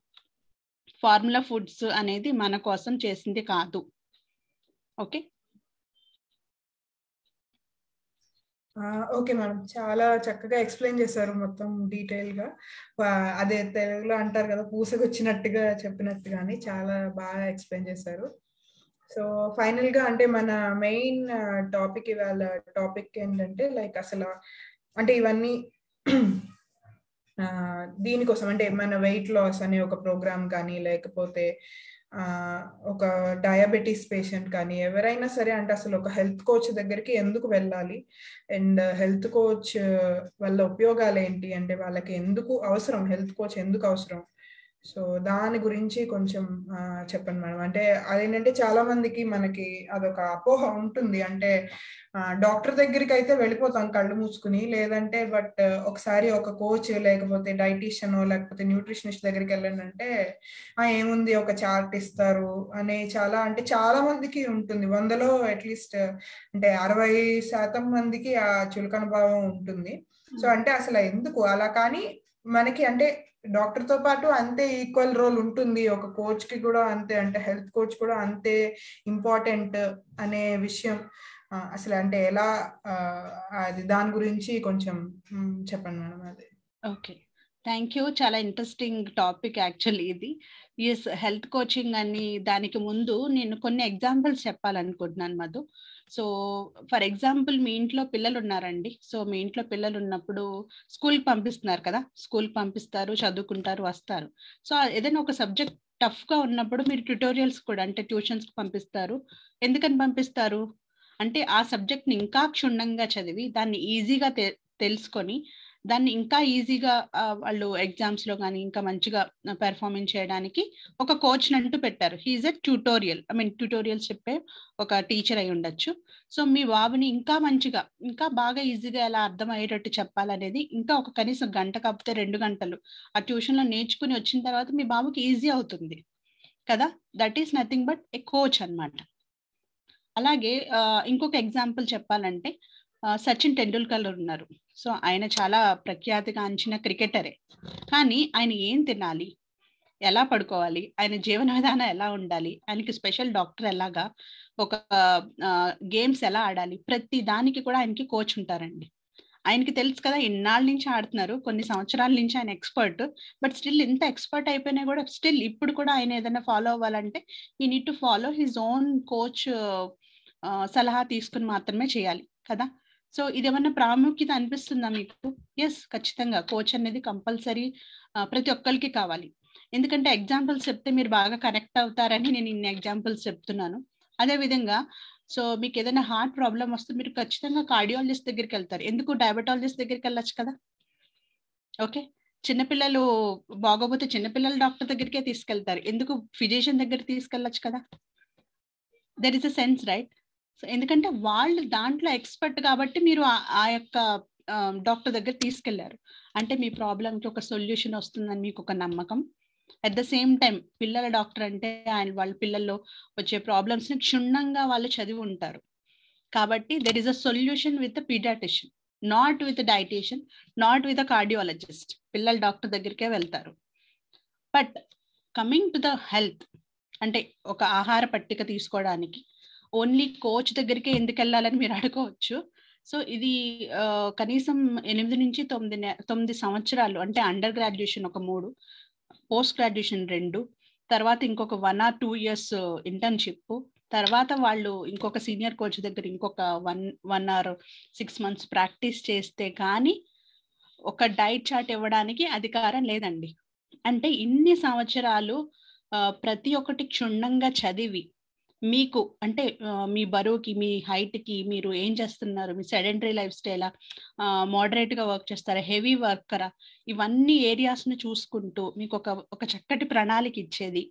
ఫార్ములా ఫుడ్స్ అనేది మన కోసం చేసింది కాదు. ఓకే ఓకే మేడం చాలా చక్కగా ఎక్స్ప్లెయిన్ చేశారు మొత్తం డీటెయిల్గా. అదే తెలుగులో అంటారు కదా పూసకొచ్చినట్టుగా చెప్పినట్టుగాని చాలా బాగా ఎక్స్ప్లెయిన్ చేశారు. సో ఫైనల్గా అంటే మన మెయిన్ టాపిక్ ఇవాళ టాపిక్ ఏంటంటే లైక్ అసలు అంటే ఇవన్నీ దీనికోసం అంటే మన వెయిట్ లాస్ అనే ఒక ప్రోగ్రామ్ కానీ లేకపోతే ఒక డయాబెటీస్ పేషెంట్ కానీ ఎవరైనా సరే అంటే అసలు ఒక హెల్త్ కోచ్ దగ్గరికి ఎందుకు వెళ్ళాలి? అండ్ హెల్త్ కోచ్ వల్ల ఉపయోగాలు ఏంటి? అంటే వాళ్ళకి ఎందుకు అవసరం? హెల్త్ కోచ్ ఎందుకు అవసరం? సో దాని గురించి కొంచెం చెప్పండి మేడం. అంటే అదేంటంటే చాలా మందికి మనకి అదొక అపోహ ఉంటుంది. అంటే డాక్టర్ దగ్గరికి అయితే వెళ్ళిపోతాం కళ్ళు మూసుకుని. లేదంటే బట్ ఒకసారి ఒక కోచ్ లేకపోతే డైటీషియన్ లేకపోతే న్యూట్రిషనిస్ట్ దగ్గరికి వెళ్ళండి అంటే ఏముంది? ఒక చార్ట్ ఇస్తారు. అనే చాలా అంటే చాలా మందికి ఉంటుంది. వందలో అట్లీస్ట్ అంటే అరవై శాతం మందికి ఆ చులకన భావం ఉంటుంది. సో అంటే అసలు ఎందుకు? అలా కానీ మనకి అంటే డాక్టర్తో పాటు అంతే ఈక్వల్ రోల్ ఉంటుంది. ఒక కోచ్కి కూడా అంతే అంటే హెల్త్ కోచ్ కూడా అంతే ఇంపార్టెంట్ అనే విషయం. అసలు అంటే ఎలా అది దాని గురించి కొంచెం చెప్పండి మేడం అది. ఓకే. Thank you. చాలా ఇంట్రెస్టింగ్ టాపిక్ యాక్చువల్లీ ఇది. ఎస్ హెల్త్ కోచింగ్ అని దానికి ముందు నేను కొన్ని ఎగ్జాంపుల్స్ చెప్పాలనుకుంటున్నాను మధు. సో ఫర్ ఎగ్జాంపుల్ మీ ఇంట్లో పిల్లలు ఉన్నారండి సో మీ ఇంట్లో పిల్లలు ఉన్నప్పుడు స్కూల్కి పంపిస్తున్నారు కదా? స్కూల్కి పంపిస్తారు చదువుకుంటారు వస్తారు. సో ఏదైనా ఒక సబ్జెక్ట్ టఫ్గా ఉన్నప్పుడు మీరు ట్యూటోరియల్స్ కూడా అంటే ట్యూషన్స్కి పంపిస్తారు. ఎందుకని పంపిస్తారు? అంటే ఆ సబ్జెక్ట్ని ఇంకా క్షుణ్ణంగా చదివి దాన్ని ఈజీగా తెలుసుకొని దాన్ని ఇంకా ఈజీగా వాళ్ళు ఎగ్జామ్స్లో కానీ ఇంకా మంచిగా పెర్ఫార్మెన్స్ చేయడానికి ఒక కోచ్ అంటూ పెట్టారు. He is a tutorial I mean tutorials చెప్పే ఒక టీచర్ అయి ఉండొచ్చు. సో మీ బాబుని ఇంకా మంచిగా ఇంకా బాగా ఈజీగా ఎలా అర్థమయ్యేటట్టు చెప్పాలనేది ఇంకా ఒక కనీసం గంట కాకపోతే రెండు గంటలు ఆ ట్యూషన్లో నేర్చుకుని వచ్చిన తర్వాత మీ బాబుకి ఈజీ అవుతుంది. కదా? That is nothing but a coach అనమాట అలాగే ఇంకొక ఎగ్జాంపుల్ చెప్పాలంటే సచిన్ టెండూల్కర్ ఉన్నారు. సో ఆయన చాలా ప్రఖ్యాతిగాంచిన క్రికెటరే. కానీ ఆయన ఏం తినాలి? ఎలా పడుకోవాలి? ఆయన జీవన విధానం ఎలా ఉండాలి? ఆయనకి స్పెషల్ డాక్టర్ ఎలాగా? ఒక గేమ్స్ ఎలా ఆడాలి? ప్రతి దానికి కూడా ఆయనకి కోచ్ ఉంటారండి. ఆయనకి తెలుసు కదా ఇన్నాళ్ళ నుంచి ఆడుతున్నారు. కొన్ని సంవత్సరాల నుంచి ఆయన ఎక్స్పర్ట్. బట్ స్టిల్ ఇంత ఎక్స్పర్ట్ అయిపోయినా కూడా స్టిల్ ఇప్పుడు కూడా ఆయన ఏదైనా ఫాలో అవ్వాలంటే he need to follow his own coach సలహా తీసుకుని మాత్రమే చేయాలి కదా. సో ఇది ప్రాముఖ్యత అనిపిస్తుందా మీకు? ఎస్ ఖచ్చితంగా. కోచ్ అనేది కంపల్సరీ ప్రతి ఒక్కరికి కావాలి. ఎందుకంటే ఎగ్జాంపుల్స్ చెప్తే మీరు బాగా కనెక్ట్ అవుతారని నేను ఇన్ని ఎగ్జాంపుల్స్ చెప్తున్నాను. అదే విధంగా సో మీకు ఏదైనా హార్ట్ ప్రాబ్లం వస్తే మీరు ఖచ్చితంగా కార్డియాలజిస్ట్ దగ్గరికి వెళ్తారు. ఎందుకు? డయాబెటాలజిస్ట్ దగ్గరికి వెళ్ళచ్చు కదా? ఓకే చిన్నపిల్లలు బాగోపోతే చిన్నపిల్లల డాక్టర్ దగ్గరికే తీసుకెళ్తారు. ఎందుకు? ఫిజిషియన్ దగ్గర తీసుకెళ్ళచ్చు కదా? There is a sense right so ఎందుకంటే వాళ్ళు దాంట్లో ఎక్స్పర్ట్ కాబట్టి మీరు ఆ యొక్క డాక్టర్ దగ్గర తీసుకెళ్ళారు. అంటే మీ ప్రాబ్లంకి ఒక సొల్యూషన్ వస్తుందని మీకు ఒక నమ్మకం. అట్ ద సేమ్ టైం పిల్లల డాక్టర్ అంటే ఆయన వాళ్ళ పిల్లల్లో వచ్చే ప్రాబ్లమ్స్ని క్షుణ్ణంగా వాళ్ళు చదివి ఉంటారు. కాబట్టి there is a solution with pediatrician not with dietician not with a cardiologist పిల్లల డాక్టర్ దగ్గరికే వెళ్తారు. But coming to the health అంటే ఒక ఆహార పట్టిక తీసుకోవడానికి ఓన్లీ కోచ్ దగ్గరికే ఎందుకు వెళ్ళాలని మీరు అడుకోవచ్చు సో ఇది కనీసం ఎనిమిది నుంచి తొమ్మిది తొమ్మిది సంవత్సరాలు అంటే అండర్ గ్రాడ్యుయేషన్ ఒక మూడు పోస్ట్ గ్రాడ్యుయేషన్ రెండు తర్వాత ఇంకొక one or two years internship తర్వాత వాళ్ళు ఇంకొక సీనియర్ కోచ్ దగ్గర ఇంకొక one one hour six months practice చేస్తే కానీ ఒక డైట్ చార్ట్ ఇవ్వడానికి అధికారం లేదండి. అంటే ఇన్ని సంవత్సరాలు ప్రతి ఒక్కటి క్షుణ్ణంగా చదివి మీకు అంటే మీ బరువుకి మీ హైట్కి మీరు ఏం చేస్తున్నారు? మీ సెడెంటరీ లైఫ్ స్టైలా? మోడరేట్గా వర్క్ చేస్తారా? హెవీ వర్కరా? ఇవన్నీ ఏరియాస్ని చూసుకుంటూ మీకు ఒక ఒక చక్కటి ప్రణాళిక ఇచ్చేది.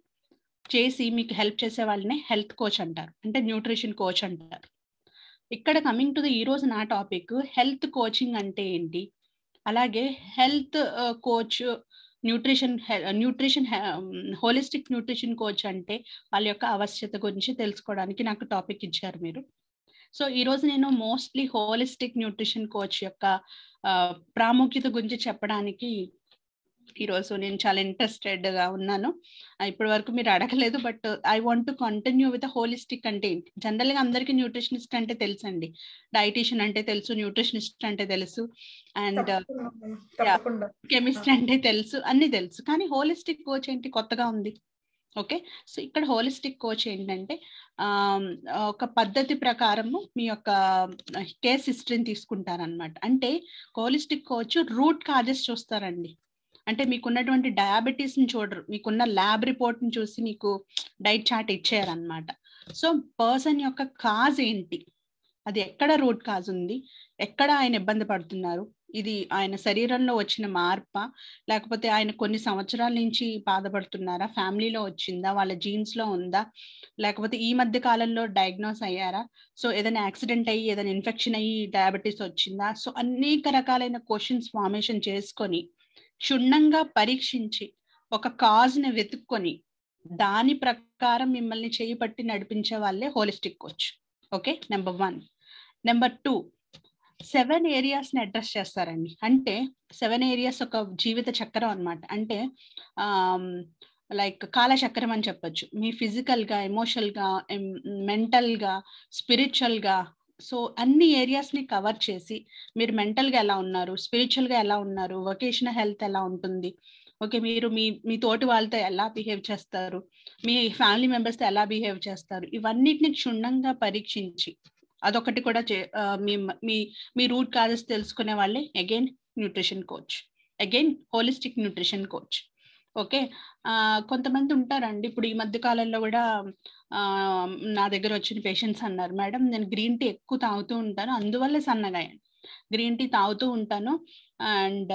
చేసి మీకు హెల్ప్ చేసే వాళ్ళనే హెల్త్ కోచ్ అంటారు. అంటే న్యూట్రిషన్ కోచ్ అంటారు. ఇక్కడ కమింగ్ టు ద ఈ రోజు నా టాపిక్ హెల్త్ కోచింగ్ అంటే ఏంటి? అలాగే health coach nutrition nutrition holistic nutrition coach అంటే వాళ్ళ యొక్క అవశ్యత గురించి తెలుసుకోవడానికి నాకు టాపిక్ ఇచ్చారు మీరు. సో ఈరోజు నేను మోస్ట్లీ హోలిస్టిక్ న్యూట్రిషన్ కోచ్ యొక్క ప్రాముఖ్యత గురించి చెప్పడానికి ఈరోజు నేను చాలా ఇంట్రెస్టెడ్గా ఉన్నాను. ఇప్పటి వరకు మీరు అడగలేదు but I want to continue with holistic అంటే ఏంటి? జనరల్గా అందరికీ న్యూట్రిషనిస్ట్ అంటే తెలుసు అండి డైటీషియన్ అంటే తెలుసు న్యూట్రిషనిస్ట్ అంటే తెలుసు అండ్ కెమిస్ట్ అంటే తెలుసు అన్ని తెలుసు. కానీ హోలిస్టిక్ కోచ్ ఏంటి? కొత్తగా ఉంది. ఓకే సో ఇక్కడ హోలిస్టిక్ కోచ్ ఏంటంటే ఒక పద్ధతి ప్రకారము మీ యొక్క కేస్ హిస్టరీని తీసుకుంటారనమాట అంటే హోలిస్టిక్ కోచ్ రూట్ కాజెస్ చూస్తారండి. అంటే మీకున్నటువంటి డయాబెటీస్ని చూడరు. మీకున్న ల్యాబ్ రిపోర్ట్ని చూసి మీకు డైట్ చార్ట్ ఇచ్చారనమాట సో పర్సన్ యొక్క కాజ్ ఏంటి? అది ఎక్కడ రూట్ కాజ్ ఉంది? ఎక్కడ ఆయన ఇబ్బంది పడుతున్నారు? ఇది ఆయన శరీరంలో వచ్చిన మార్ప? లేకపోతే ఆయన కొన్ని సంవత్సరాల నుంచి బాధపడుతున్నారా? ఫ్యామిలీలో వచ్చిందా? వాళ్ళ జీన్స్లో ఉందా? లేకపోతే ఈ మధ్య కాలంలో డయాగ్నోస్ అయ్యారా? సో ఏదైనా యాక్సిడెంట్ అయ్యి ఏదైనా ఇన్ఫెక్షన్ అయ్యి డయాబెటీస్ వచ్చిందా? సో అనేక రకాలైన క్వశ్చన్స్ ఫార్మేషన్ చేసుకొని క్షుణ్ణంగా పరీక్షించి ఒక కాజ్ని వెతుక్కొని దాని ప్రకారం మిమ్మల్ని చేయి పట్టి నడిపించే వాళ్ళే holistic coach. Okay? Number one. Number two. Seven ఏరియాస్ని address చేస్తారండి. అంటే సెవెన్ ఏరియాస్ ఒక జీవిత చక్రం అనమాట అంటే లైక్ కాలచక్రం అని చెప్పొచ్చు. మీ ఫిజికల్గా ఎమోషనల్గా మెంటల్గా స్పిరిచువల్గా సో అన్ని ఏరియాస్ని కవర్ చేసి మీరు మెంటల్గా ఎలా ఉన్నారు స్పిరిచువల్గా ఎలా ఉన్నారు వొకేషనల్ హెల్త్ ఎలా ఉంటుంది ఓకే మీరు మీ మీ తోటి వాళ్ళతో ఎలా బిహేవ్ చేస్తారు మీ ఫ్యామిలీ మెంబర్స్తో ఎలా బిహేవ్ చేస్తారు ఇవన్నిటిని క్షుణ్ణంగా పరీక్షించి అదొకటి కూడా మీ మీ మీ రూట్ కాజెస్ తెలుసుకునే వాళ్ళే again nutrition coach again holistic nutrition coach okay. కొంతమంది ఉంటారండి. ఇప్పుడు ఈ మధ్య కాలంలో కూడా నా దగ్గర వచ్చిన పేషెంట్స్ అన్నారు. మేడం నేను గ్రీన్ టీ ఎక్కువ తాగుతూ ఉంటాను. అందువల్ల సన్నగా గ్రీన్ టీ తాగుతూ ఉంటాను. అండ్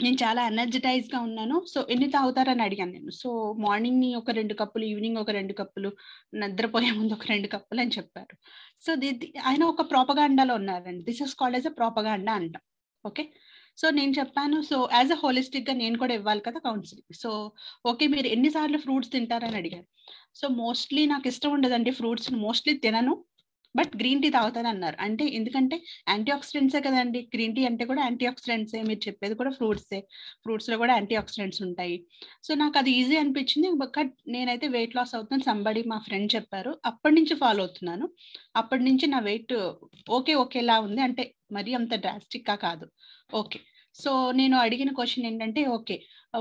నేను చాలా ఎనర్జటైజ్గా ఉన్నాను. సో ఎన్ని తాగుతారని అడిగాను నేను. సో మార్నింగ్ని ఒక రెండు కప్పులు ఈవినింగ్ ఒక రెండు కప్పులు నిద్రపోయే ముందు ఒక రెండు కప్పులు అని చెప్పారు. సో ఆయన ఒక ప్రోపగాండాలో ఉన్నారండి. This is called as a propaganda అంటాం. ఓకే? సో నేను చెప్పాను సో యాజ్ అ హోలిస్టిక్గా నేను కూడా ఇవ్వాలి కదా కౌన్సిలింగ్ సో ఓకే మీరు ఎన్నిసార్లు ఫ్రూట్స్ తింటారని అడిగారు. సో మోస్ట్లీ నాకు ఇష్టం ఉండదండి ఫ్రూట్స్ మోస్ట్లీ తినను. బట్ గ్రీన్ టీ తాగుతాను అన్నారు అంటే ఎందుకంటే యాంటీ ఆక్సిడెంట్సే కదండి. గ్రీన్ టీ అంటే కూడా యాంటీ ఆక్సిడెంట్సే మీరు చెప్పేది కూడా ఫ్రూట్సే. ఫ్రూట్స్లో కూడా యాంటీ ఆక్సిడెంట్స్ ఉంటాయి. సో నాకు అది ఈజీ అనిపించింది. బట్ నేనైతే వెయిట్ లాస్ అవుతుంది సంబడి మా ఫ్రెండ్ చెప్పారు. అప్పటి నుంచి ఫాలో అవుతున్నాను. అప్పటి నుంచి నా వెయిట్ ఓకే ఓకేలా ఉంది. అంటే మరీ అంత డ్రాస్టిక్గా కాదు. ఓకే. సో నేను అడిగిన క్వశ్చన్ ఏంటంటే okay.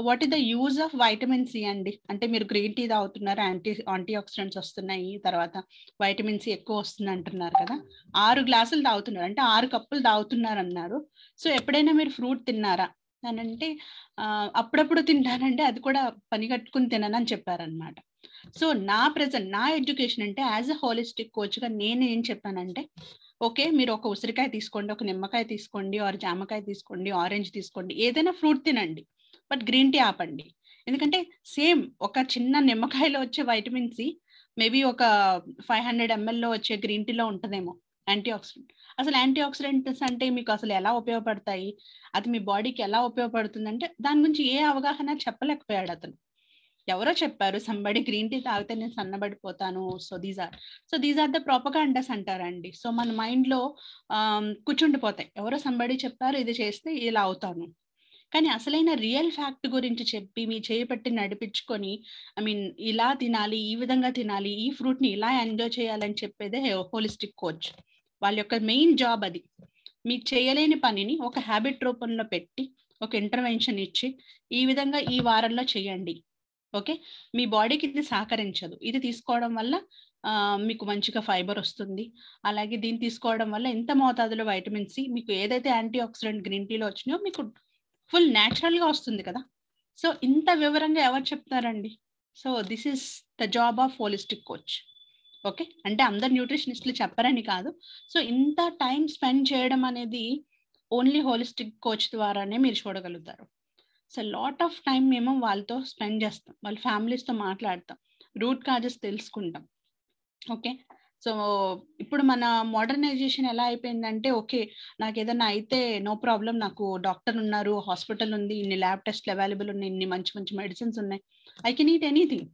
What is the use of vitamin C అండి? అంటే మీరు గ్రీన్ టీ తాగుతున్నారు యాంటీ యాంటీ ఆక్సిడెంట్స్ వస్తున్నాయి తర్వాత వైటమిన్ సి ఎక్కువ వస్తుంది అంటున్నారు కదా. ఆరు గ్లాసులు తాగుతున్నారు అంటే ఆరు కప్పులు తాగుతున్నారు అన్నారు. సో ఎప్పుడైనా మీరు ఫ్రూట్ తిన్నారా? అని అంటే అప్పుడప్పుడు తింటానంటే అది కూడా పని కట్టుకుని తిననని చెప్పారనమాట సో నా ప్రజెంట్ నా ఎడ్యుకేషన్ అంటే యాజ్ అ హోలిస్టిక్ కోచ్గా నేను ఏం చెప్పానంటే ఓకే మీరు ఒక ఉసిరికాయ తీసుకోండి ఒక నిమ్మకాయ తీసుకోండి ఆర్ జామకాయ తీసుకోండి ఆరెంజ్ తీసుకోండి ఏదైనా ఫ్రూట్ తినండి. బట్ గ్రీన్ టీ ఆపండి. ఎందుకంటే సేమ్ ఒక చిన్న నిమ్మకాయలో వచ్చే వైటమిన్ సి మేబీ ఒక ఫైవ్ హండ్రెడ్ ఎంఎల్లో వచ్చే గ్రీన్ టీలో ఉంటుందేమో యాంటీ ఆక్సిడెంట్ అసలు యాంటీ ఆక్సిడెంట్స్ అంటే మీకు అసలు ఎలా ఉపయోగపడతాయి? అది మీ బాడీకి ఎలా ఉపయోగపడుతుంది అంటే దాని గురించి ఏ అవగాహన చెప్పలేకపోయాడు అతను. ఎవరో చెప్పారు సంబడి గ్రీన్ టీ తాగితే నేను సన్నబడిపోతాను. So these are so these are the propagandas అంటారండి. సో మన మైండ్లో కూర్చుండిపోతాయి. ఎవరో సంబడి చెప్పారు ఇది చేస్తే ఇలా అవుతాను. కానీ అసలైన రియల్ ఫ్యాక్ట్ గురించి చెప్పి మీ చేయబట్టి నడిపించుకొని ఐ మీన్ ఇలా తినాలి ఈ విధంగా తినాలి ఈ ఫ్రూట్ని ఇలా ఎంజాయ్ చేయాలని చెప్పేదే హోలిస్టిక్ కోచ్. వాళ్ళ యొక్క మెయిన్ జాబ్ అది. మీకు చేయలేని పనిని ఒక హ్యాబిట్ రూపంలో పెట్టి ఒక ఇంటర్వెన్షన్ ఇచ్చి ఈ విధంగా ఈ వారంలో చేయండి. ఓకే? మీ బాడీకి ఇది సహకరించదు. ఇది తీసుకోవడం వల్ల మీకు మంచిగా ఫైబర్ వస్తుంది. అలాగే దీన్ని తీసుకోవడం వల్ల ఎంత మోతాదులో వైటమిన్ సి మీకు ఏదైతే యాంటీ ఆక్సిడెంట్ గ్రీన్ టీలో వచ్చినాయో మీకు ఫుల్ న్యాచురల్గా వస్తుంది కదా. సో ఇంత వివరంగా ఎవరు చెప్తారండి so this is the job of holistic coach. Okay? అంటే అందరు న్యూట్రిషనిస్టులు చెప్పరని కాదు. సో ఇంత టైం స్పెండ్ చేయడం అనేది ఓన్లీ హోలిస్టిక్ కోచ్ ద్వారానే మీరు చూడగలుగుతారు. సో లాట్ ఆఫ్ టైం మేము వాళ్ళతో స్పెండ్ చేస్తాం. వాళ్ళ ఫ్యామిలీస్తో మాట్లాడతాం. రూట్ కాజెస్ తెలుసుకుంటాం. ఓకే? సో ఇప్పుడు మన మోడర్నైజేషన్ ఎలా అయిపోయిందంటే ఓకే నాకు ఏదైనా అయితే నో ప్రాబ్లం నాకు డాక్టర్ ఉన్నారు హాస్పిటల్ ఉంది ఇన్ని ల్యాబ్ టెస్ట్లు అవైలబుల్ ఉన్నాయి ఇన్ని మంచి మంచి మెడిసిన్స్ ఉన్నాయి. I can eat anything.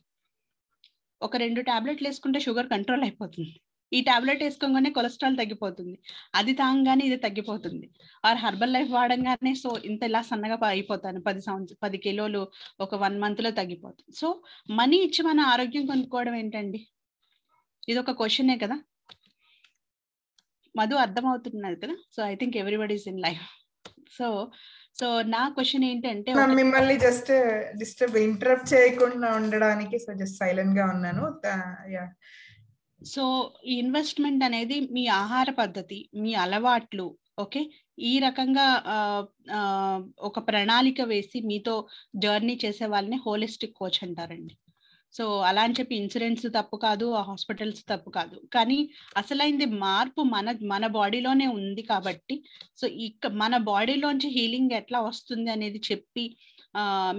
ఒక రెండు టాబ్లెట్లు వేసుకుంటే షుగర్ కంట్రోల్ అయిపోతుంది. ఈ టాబ్లెట్ వేసుకోగానే కొలెస్ట్రాల్ తగ్గిపోతుంది. అది తాగంగానే ఇది తగ్గిపోతుంది. ఆర్ హర్బల్ లైఫ్ వాడంగానే సో ఇంత ఇలా సన్నగా అయిపోతాను. పది సంవత్సరం పది కిలోలు ఒక వన్ మంత్లో తగ్గిపోతుంది. సో మనీ ఇచ్చి మన ఆరోగ్యం కొనుక్కోవడం ఏంటండి? ఇది ఒక క్వశ్చనే కదా? మధు అర్థమవుతున్నది కదా? So I think everybody's in life so so నా క్వశ్చన్ ఏంటంటే మిమ్మల్ని జస్ట్ డిస్టర్బ్ ఇంటరప్ట్ చేయకుండా ఉండడానికి సో జస్ట్ సైలెంట్గా ఉన్నాను. సో ఈ ఇన్వెస్ట్మెంట్ అనేది మీ ఆహార పద్ధతి మీ అలవాట్లు ఓకే ఈ రకంగా ఒక ప్రణాళిక వేసి మీతో జర్నీ చేసే వాళ్ళని హోలిస్టిక్ కోచ్ అంటారండి. సో అలా అని చెప్పి ఇన్సూరెన్స్ తప్పు కాదు ఆ హాస్పిటల్స్ తప్పు కాదు. కానీ అసలైంది మార్పు మన మన బాడీలోనే ఉంది కాబట్టి సో ఇక మన బాడీలోంచి హీలింగ్ ఎట్లా వస్తుంది అనేది చెప్పి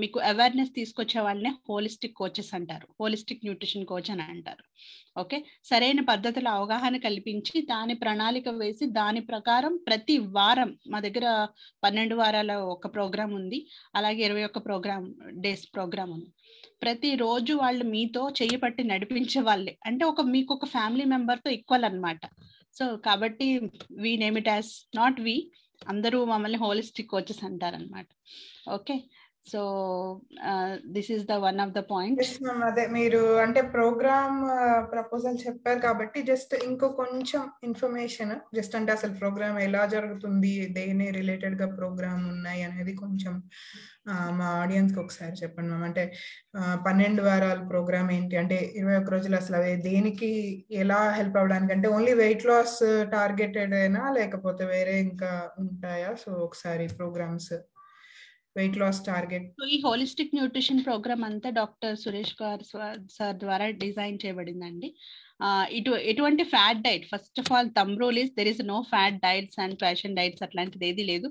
మీకు అవేర్నెస్ తీసుకొచ్చే వాళ్ళనే హోలిస్టిక్ కోచెస్ అంటారు. హోలిస్టిక్ న్యూట్రిషన్ కోచ్ అని అంటారు. ఓకే సరైన పద్ధతిలో అవగాహన కల్పించి దాని ప్రణాళిక వేసి దాని ప్రకారం ప్రతి వారం మా దగ్గర పన్నెండు వారాల ఒక ప్రోగ్రామ్ ఉంది. అలాగే ఇరవై ఒక్క ప్రోగ్రామ్ డేస్ ప్రోగ్రామ్ ఉంది. ప్రతి రోజు వాళ్ళు మీతో చేయి పట్టి నడిపించే వాళ్ళే. అంటే ఒక మీకు ఒక ఫ్యామిలీ మెంబర్తో ఈక్వల్ అనమాట సో కాబట్టి we name it as not we అందరూ మమ్మల్ని హోలిస్టిక్ కోచెస్ అంటారనమాట okay so this is the one of the point అదే మీరు అంటే ప్రోగ్రామ్ ప్రపోజల్ uh, చెప్పారు కాబట్టి జస్ట్ ఇంకో కొంచెం ఇన్ఫర్మేషన్ జస్ట్ అంటే అసలు ప్రోగ్రామ్ ఎలా జరుగుతుంది దేని రిలేటెడ్గా ప్రోగ్రామ్ ఉన్నాయి అనేది కొంచెం మా ఆడియన్స్కి ఒకసారి చెప్పండి మ్యామ్ అంటే పన్నెండు వారాల ప్రోగ్రామ్ ఏంటి? అంటే ఇరవై ఒక్క రోజులు అసలు అవి దేనికి ఎలా హెల్ప్ అవ్వడానికి? అంటే ఓన్లీ వెయిట్ లాస్ టార్గెటెడ్ అయినా లేకపోతే వేరే ఇంకా ఉంటాయా? సో ఒకసారి ప్రోగ్రామ్స్ వెయిట్ లాస్ టార్గెట్ ఈ హోలిస్టిక్ న్యూట్రిషన్ ప్రోగ్రామ్ అంతా డాక్టర్ సురేష్ గారు సార్ ద్వారా డిజైన్ చేయబడిందండి. ఇటు ఎటువంటి fat diet first of all thumb rule is there is no fat diets and fashion diets అట్లాంటిది ఏది లేదు.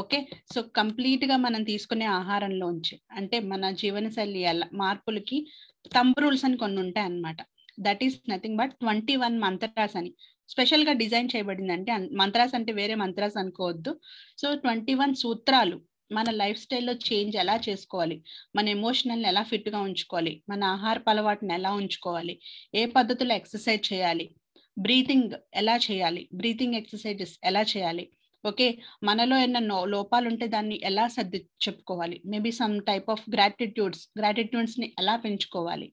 ఓకే సో కంప్లీట్గా మనం తీసుకునే ఆహారంలోంచి అంటే మన జీవనశైలి మార్పులకి తమ్ రూల్స్ అని కొన్ని ఉంటాయి అన్నమాట that is nothing but twenty one mantras అని. స్పెషల్గా డిజైన్ చేయబడింది అంటే మంత్రాస్ అంటే వేరే మంత్రాస్ అనుకోవద్దు. సో ట్వంటీ వన్ సూత్రాలు మన లైఫ్ స్టైల్లో చేంజ్ ఎలా చేసుకోవాలి? మన ఎమోషనల్ని ఎలా ఫిట్గా ఉంచుకోవాలి? మన ఆహార అలవాటుని ఎలా ఉంచుకోవాలి? ఏ పద్ధతిలో ఎక్సర్సైజ్ చేయాలి? బ్రీతింగ్ ఎలా చేయాలి? బ్రీతింగ్ ఎక్సర్సైజెస్ ఎలా చేయాలి? ఓకే మనలో ఏమన్నా లోపాలు ఉంటే దాన్ని ఎలా సర్ది చెప్పుకోవాలి? Maybe some type of gratitudes గ్రాటిట్యూడ్స్ని ఎలా పెంచుకోవాలి?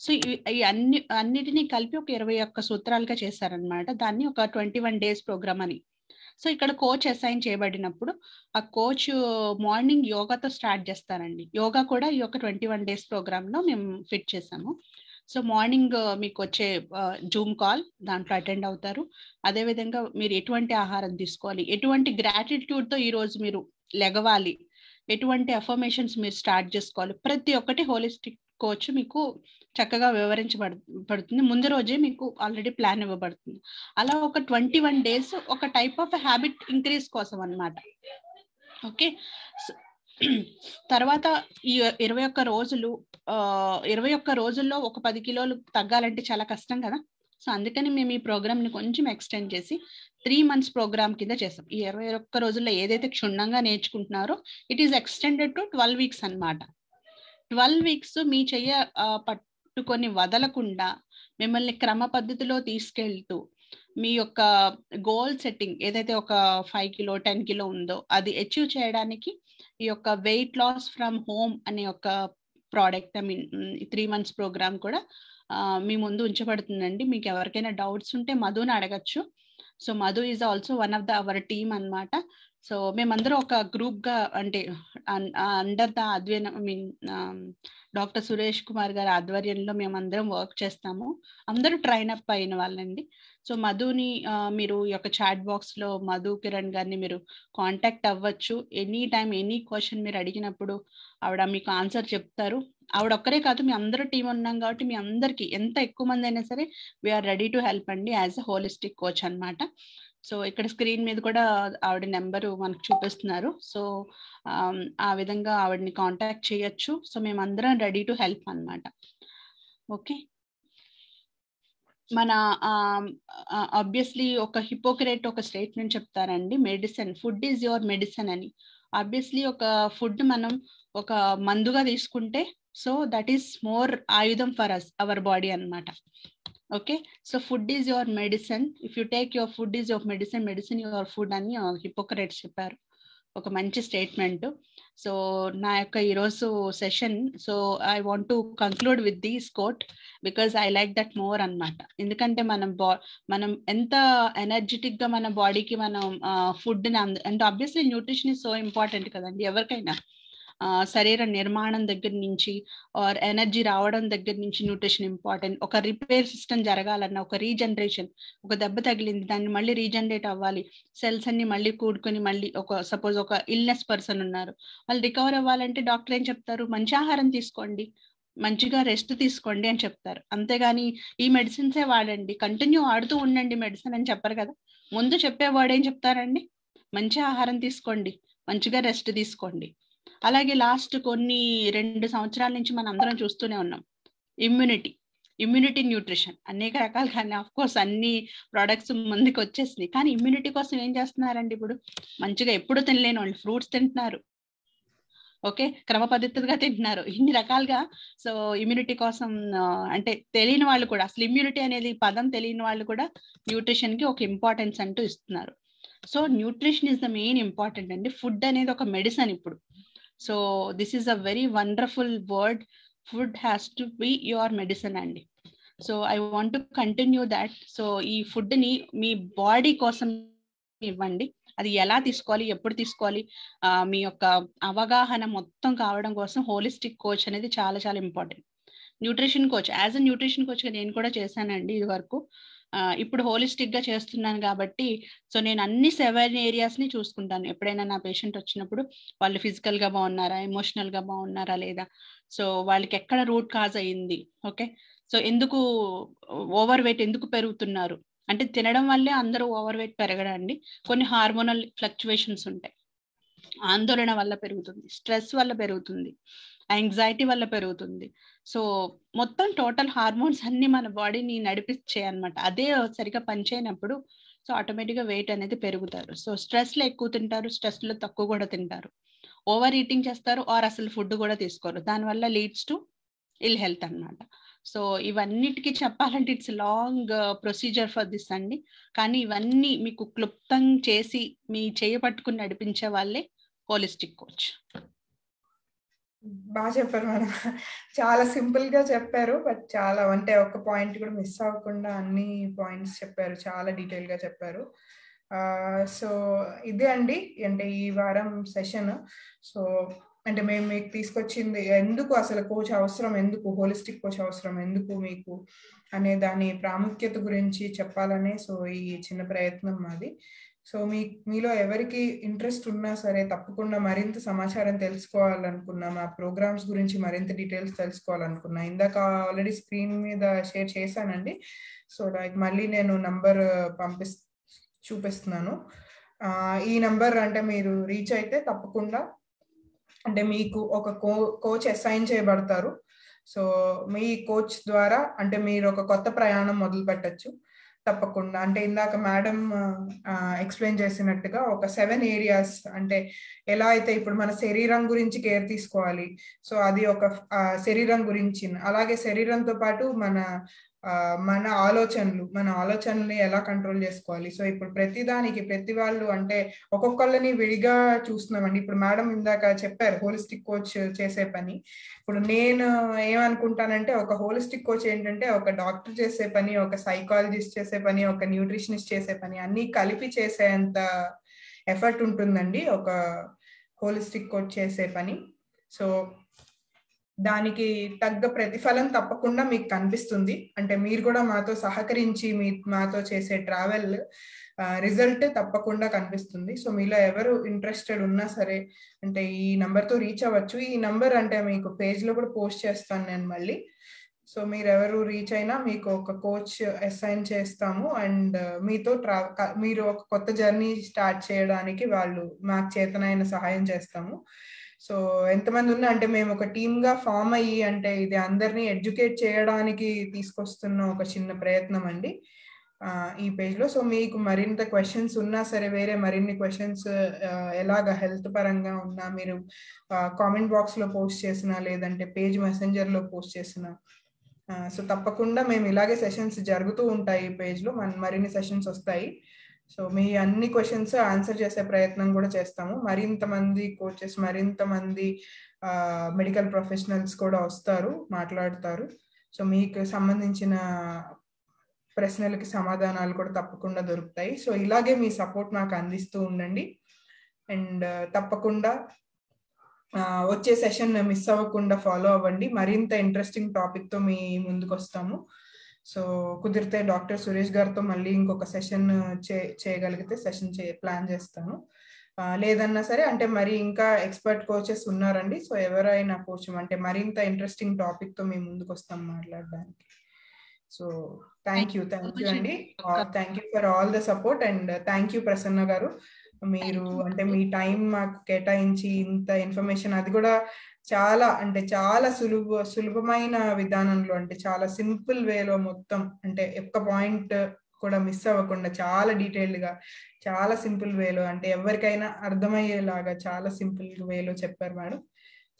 సో ఈ అన్ని అన్నిటినీ కలిపి ఒక ఇరవై ఒక్క సూత్రాలుగా చేశారనమాట దాన్ని ఒక ట్వంటీ వన్ డేస్ ప్రోగ్రామ్ అని. సో ఇక్కడ కోచ్ అసైన్ చేయబడినప్పుడు ఆ కోచ్ మార్నింగ్ యోగాతో స్టార్ట్ చేస్తారండి. యోగా కూడా ఈ యొక్క ట్వంటీ వన్ డేస్ ప్రోగ్రామ్లో మేము ఫిట్ చేసాము. సో మార్నింగ్ uh, మీకు వచ్చే uh, జూమ్ కాల్ దాంట్లో అటెండ్ అవుతారు. అదేవిధంగా మీరు ఎటువంటి ఆహారం తీసుకోవాలి ఎటువంటి గ్రాటిట్యూడ్తో మీరు లెగవాలి ఎటువంటి అఫర్మేషన్స్ మీరు స్టార్ట్ చేసుకోవాలి ప్రతి ఒక్కటి హోలిస్టిక్ కోచ్ మీకు చక్కగా వివరించబడుతుంది ముందు రోజే మీకు ఆల్రెడీ ప్లాన్ ఇవ్వబడుతుంది. అలా ఒక ట్వంటీ వన్ డేస్ ఒక టైప్ ఆఫ్ హ్యాబిట్ ఇంక్రీజ్ కోసం అనమాట ఓకే తర్వాత ఈ ఇరవై ఒక్క రోజులు ఇరవై ఒక్క రోజుల్లో ఒక పది కిలోలు తగ్గాలంటే చాలా కష్టం కదా? సో అందుకని మేము ఈ ప్రోగ్రామ్ని కొంచెం ఎక్స్టెండ్ చేసి త్రీ మంత్స్ ప్రోగ్రామ్ కింద చేస్తాం. ఈ ఇరవై ఒక్క రోజుల్లో ఏదైతే క్షుణ్ణంగా నేర్చుకుంటున్నారో it is extended to twelve weeks అనమాట ట్వెల్వ్ వీక్స్ మీ చెయ్య పట్టుకొని వదలకుండా మిమ్మల్ని క్రమ పద్ధతిలో తీసుకెళ్తూ మీ యొక్క గోల్ సెట్టింగ్ ఏదైతే ఒక ఫైవ్ కిలో టెన్ కిలో ఉందో అది అచీవ్ చేయడానికి ఈ యొక్క వెయిట్ లాస్ ఫ్రమ్ హోమ్ అనే ఒక product I mean three months program కూడా మీ ముందు ఉంచబడుతుందండి. మీకు ఎవరికైనా డౌట్స్ ఉంటే మధుని అడగచ్చు. So Madhu is also one of the our team అనమాట సో మేమందరం ఒక గ్రూప్గా అంటే under the అధ్వర్యం I mean doctor Suresh Kumar గారి ఆధ్వర్యంలో మేమందరం వర్క్ చేస్తాము. అందరూ ట్రైన్ అప్ అయిన వాళ్ళండి. సో మధుని మీరు ఈ యొక్క చాట్ బాక్స్లో మధు కిరణ్ గారిని మీరు కాంటాక్ట్ అవ్వచ్చు. ఎనీ టైం ఎనీ క్వశ్చన్ మీరు అడిగినప్పుడు ఆవిడ మీకు ఆన్సర్ చెప్తారు. ఆవిడ ఒక్కరే కాదు మీ అందరూ టీం ఉన్నాం కాబట్టి మీ అందరికి ఎంత ఎక్కువ మంది అయినా సరే we are ready to help అండి యాజ్ అ హోలిస్టిక్ కోచ్ అనమాట సో ఇక్కడ స్క్రీన్ మీద కూడా ఆవిడ నెంబరు మనకు చూపిస్తున్నారు. సో um, ఆ విధంగా ఆవిడని కాంటాక్ట్ చేయొచ్చు. సో మేమందరం రెడీ టు హెల్ప్ అనమాట ఓకే మన um, ఆబ్వియస్లీ ఒక హిపోక్రేట్ ఒక స్టేట్మెంట్ చెప్తారండి. Medicine food is your medicine అని. ఆబ్వియస్లీ ఒక ఫుడ్ మనం ఒక మందుగా తీసుకుంటే సో దట్ ఈస్ మోర్ ఆయుధం ఫర్ అస్ అవర్ బాడీ అనమాట okay? So food is your medicine. If you take your food is your medicine medicine your food అని Hippocrates చెప్పారు. ఒక మంచి స్టేట్మెంట్. సో నా యొక్క ఈరోజు session so I want to conclude with these quote because I like that more అనమాట ఎందుకంటే మనం బా మనం ఎంత ఎనర్జెటిక్గా మన బాడీకి మనం ఫుడ్ అంటే obviously nutrition is so important కదండి ఎవరికైనా. శరీర నిర్మాణం దగ్గర నుంచి ఆర్ ఎనర్జీ రావడం దగ్గర నుంచి న్యూట్రిషన్ ఇంపార్టెంట్. ఒక రిపేర్ సిస్టమ్ జరగాలన్న ఒక రీజనరేషన్ ఒక దెబ్బ తగిలింది దాన్ని మళ్ళీ రీజనరేట్ అవ్వాలి. సెల్స్ అన్ని మళ్ళీ కూడుకొని మళ్ళీ ఒక సపోజ్ ఒక ఇల్నెస్ పర్సన్ ఉన్నారు. వాళ్ళు రికవర్ అవ్వాలంటే డాక్టర్ ఏం చెప్తారు? మంచి ఆహారం తీసుకోండి మంచిగా రెస్ట్ తీసుకోండి అని చెప్తారు. అంతేగాని ఈ మెడిసిన్సే వాడండి కంటిన్యూ వాడుతూ ఉండండి మెడిసిన్ అని చెప్పరు కదా. ముందు చెప్పేవాడు ఏం చెప్తారండి? మంచి ఆహారం తీసుకోండి మంచిగా రెస్ట్ తీసుకోండి. అలాగే లాస్ట్ కొన్ని రెండు సంవత్సరాల నుంచి మనం అందరం చూస్తూనే ఉన్నాం. ఇమ్యూనిటీ ఇమ్యూనిటీ న్యూట్రిషన్ అనేక రకాలు కానీ ఆఫ్ కోర్స్ అన్ని ప్రోడక్ట్స్ ముందుకు వచ్చేసినాయి. కానీ ఇమ్యూనిటీ కోసం ఏం చేస్తున్నారండి ఇప్పుడు? మంచిగా ఎప్పుడు తినలేని వాళ్ళు ఫ్రూట్స్ తింటున్నారు. ఓకే క్రమ పద్ధతిగా తింటున్నారు. ఇన్ని రకాలుగా సో ఇమ్యూనిటీ కోసం అంటే తెలియని వాళ్ళు కూడా అసలు ఇమ్యూనిటీ అనేది పదం తెలియని వాళ్ళు కూడా న్యూట్రిషన్కి ఒక ఇంపార్టెన్స్ అంటూ ఇస్తున్నారు. So nutrition is the main important అండి. ఫుడ్ అనేది ఒక మెడిసిన్ ఇప్పుడు. So this is a very wonderful word. Food has to be your medicine అండి. So I want to continue that. So ఈ ఫుడ్ని మీ బాడీ కోసం ఇవ్వండి. అది ఎలా తీసుకోవాలి ఎప్పుడు తీసుకోవాలి మీ యొక్క అవగాహన మొత్తం కావడం కోసం హోలిస్టిక్ కోచ్ అనేది చాలా చాలా important. Nutrition coach as a nutrition coach నేను కూడా చేశానండి ఇది వరకు. ఇప్పుడు హోలిస్టిక్గా చేస్తున్నాను కాబట్టి సో నేను అన్ని సెవెన్ ఏరియాస్ని చూసుకుంటాను. ఎప్పుడైనా నా పేషెంట్ వచ్చినప్పుడు వాళ్ళు ఫిజికల్గా బాగున్నారా ఎమోషనల్గా బాగున్నారా లేదా? సో వాళ్ళకి ఎక్కడ రూట్ కాజ్ అయ్యింది ఓకే? సో ఎందుకు ఓవర్ వెయిట్ ఎందుకు పెరుగుతున్నారు? అంటే తినడం వల్లే అందరూ ఓవర్ వెయిట్ పెరగడండి. కొన్ని హార్మోనల్ ఫ్లక్చువేషన్స్ ఉంటాయి. ఆందోళన వల్ల పెరుగుతుంది స్ట్రెస్ వల్ల పెరుగుతుంది. యాంగ్జైటీ వల్ల పెరుగుతుంది. సో మొత్తం టోటల్ హార్మోన్స్ అన్ని మన బాడీని నడిపించాయి అనమాట అదే సరిగా పనిచేయనప్పుడు సో ఆటోమేటిక్గా వెయిట్ అనేది పెరుగుతారు. సో స్ట్రెస్లో ఎక్కువ తింటారు స్ట్రెస్లో తక్కువ కూడా తింటారు. ఓవర్ ఈటింగ్ చేస్తారు ఆర్ అసలు ఫుడ్ కూడా తీసుకోరు. దానివల్ల లీడ్స్ టు ఇల్ హెల్త్ అనమాట సో ఇవన్నిటికి చెప్పాలంటే it's long procedure for this అండి. కానీ ఇవన్నీ మీకు క్లుప్తం చేసి మీ చేయ పట్టుకుని నడిపించే వాళ్ళే హోలిస్టిక్ కోచ్. బాగా చెప్పారు మేడం. చాలా సింపుల్గా చెప్పారు. బట్ చాలా అంటే ఒక పాయింట్ కూడా మిస్ అవ్వకుండా అన్ని పాయింట్స్ చెప్పారు. చాలా డీటెయిల్గా చెప్పారు. సో ఇదే అండి. అంటే ఈ వారం సెషన్. సో అంటే మేము మీకు తీసుకొచ్చింది ఎందుకు అసలు కోచ్ అవసరం? ఎందుకు హోలిస్టిక్ కోచ్ అవసరం? ఎందుకు మీకు అనే దాని ప్రాముఖ్యత గురించి చెప్పాలనే సో ఈ చిన్న ప్రయత్నం మాది. సో మీ మీలో ఎవరికి ఇంట్రెస్ట్ ఉన్నా సరే తప్పకుండా మరింత సమాచారం తెలుసుకోవాలనుకున్నా మా ప్రోగ్రామ్స్ గురించి మరింత డీటెయిల్స్ తెలుసుకోవాలనుకున్నా. ఇందాక ఆల్రెడీ స్క్రీన్ మీద షేర్ చేశానండి. సో లైక్ మళ్ళీ నేను నంబర్ పంపి చూపిస్తున్నాను. ఈ నంబర్ అంటే మీరు రీచ్ అయితే తప్పకుండా అంటే మీకు ఒక కో కోచ్ అసైన్ చేయబడతారు. సో మీ కోచ్ ద్వారా అంటే మీరు ఒక కొత్త ప్రయాణం మొదలు పెట్టచ్చు తప్పకుండా. అంటే ఇందాక మేడం ఎక్స్ప్లెయిన్ చేసినట్టుగా ఒక సెవెన్ ఏరియాస్ అంటే ఎలా అయితే ఇప్పుడు మన శరీరం గురించి కేర్ తీసుకోవాలి. సో అది ఒక శరీరం గురించి. అలాగే శరీరంతో పాటు మన మన ఆలోచనలు మన ఆలోచనల్ని ఎలా కంట్రోల్ చేసుకోవాలి? సో ఇప్పుడు ప్రతి దానికి ప్రతి వాళ్ళు అంటే ఒక్కొక్కళ్ళని విడిగా చూస్తున్నామండి. ఇప్పుడు మేడం ఇందాక చెప్పారు హోలిస్టిక్ కోచ్ చేసే పని. ఇప్పుడు నేను ఏమనుకుంటానంటే ఒక హోలిస్టిక్ కోచ్ ఏంటంటే ఒక డాక్టర్ చేసే పని ఒక సైకాలజిస్ట్ చేసే పని ఒక న్యూట్రిషనిస్ట్ చేసే పని అన్ని కలిపి చేసేంత ఎఫర్ట్ ఉంటుందండి ఒక హోలిస్టిక్ కోచ్ చేసే పని. సో దానికి తగ్గ ప్రతిఫలం తప్పకుండా మీకు కనిపిస్తుంది. అంటే మీరు కూడా మాతో సహకరించి మీ మాతో చేసే ట్రావెల్ రిజల్ట్ తప్పకుండా కనిపిస్తుంది. సో మీలో ఎవరు ఇంట్రెస్టెడ్ ఉన్నా సరే అంటే ఈ నంబర్తో రీచ్ అవ్వచ్చు. ఈ నంబర్ అంటే మీకు పేజ్లో కూడా పోస్ట్ చేస్తాను నేను మళ్ళీ. సో మీరు ఎవరు రీచ్ అయినా మీకు ఒక కోచ్ అసైన్ చేస్తాము. అండ్ మీతో ట్రా మీరు ఒక కొత్త జర్నీ స్టార్ట్ చేయడానికి వాళ్ళు మాకు చేతనైన సహాయం చేస్తాము. సో ఎంతమంది ఉన్నా అంటే మేము ఒక టీమ్గా ఫామ్ అయ్యి అంటే ఇది అందరినీ ఎడ్యుకేట్ చేయడానికి తీసుకొస్తున్న ఒక చిన్న ప్రయత్నం అండి. ఈ పేజ్లో సో మీకు మరింత క్వశ్చన్స్ ఉన్నా సరే వేరే మరిన్ని క్వశ్చన్స్ ఎలాగ హెల్త్ పరంగా ఉన్నా మీరు కామెంట్ బాక్స్లో పోస్ట్ చేసినా లేదంటే పేజ్ మెసెంజర్లో పోస్ట్ చేసినా సో తప్పకుండా మేము ఇలాగే సెషన్స్ జరుగుతూ ఉంటాయి ఈ పేజ్లో మన మరిన్ని సెషన్స్ వస్తాయి. సో మీ అన్ని క్వశ్చన్స్ ఆన్సర్ చేసే ప్రయత్నం కూడా చేస్తాము. మరింత మంది కోచెస్ మరింత మంది మెడికల్ ప్రొఫెషనల్స్ కూడా వస్తారు మాట్లాడతారు. సో మీకు సంబంధించిన ప్రశ్నలకి సమాధానాలు కూడా తప్పకుండా దొరుకుతాయి. సో ఇలాగే మీ సపోర్ట్ నాకు అందిస్తూ ఉండండి. అండ్ తప్పకుండా వచ్చే సెషన్ మిస్ అవ్వకుండా ఫాలో అవ్వండి. మరింత ఇంట్రెస్టింగ్ టాపిక్తో మీ ముందుకు వస్తాము సో కుదిరితే డాక్టర్ సురేష్ గారితో మళ్ళీ ఇంకొక సెషన్ చే చేయగలిగితే సెషన్ చే ప్లాన్ చేస్తాను. లేదన్నా సరే అంటే మరి ఇంకా ఎక్స్పర్ట్ కోచెస్ ఉన్నారండి. సో ఎవరైనా కోచ్ అంటే మరింత ఇంట్రెస్టింగ్ టాపిక్తో మేము ముందుకు వస్తాం మాట్లాడడానికి. So thank you thank you అండి. Thank you for all the support and thank you Prasanna garu. మీరు అంటే మీ టైం మాకు కేటాయించి ఇంత ఇన్ఫర్మేషన్ అది కూడా చాలా అంటే చాలా సులువు సులభమైన విధానంలో అంటే చాలా సింపుల్ వేలో మొత్తం అంటే ఒక్క పాయింట్ కూడా మిస్ అవ్వకుండా చాలా డీటెయిల్డ్గా చాలా సింపుల్ వేలో అంటే ఎవరికైనా అర్థమయ్యేలాగా చాలా సింపుల్ వేలో చెప్పారు madam.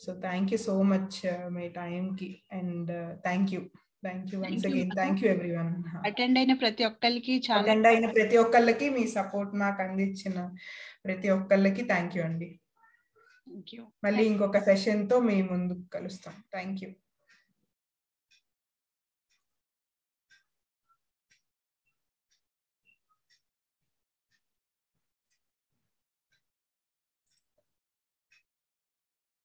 So thank you so much me time కి and thank you. Thank you once again thank you everyone attend అయిన ప్రతి ఒక్కరికి చాలా అటెండ్ అయిన ప్రతి ఒక్కళ్ళకి మీ సపోర్ట్ నాకు అందించిన ప్రతి ఒక్కళ్ళకి థ్యాంక్ యూ అండి. మళ్ళీ ఇంకొక సెషన్తో మీ ముందుకు కలుస్తాం. Thank you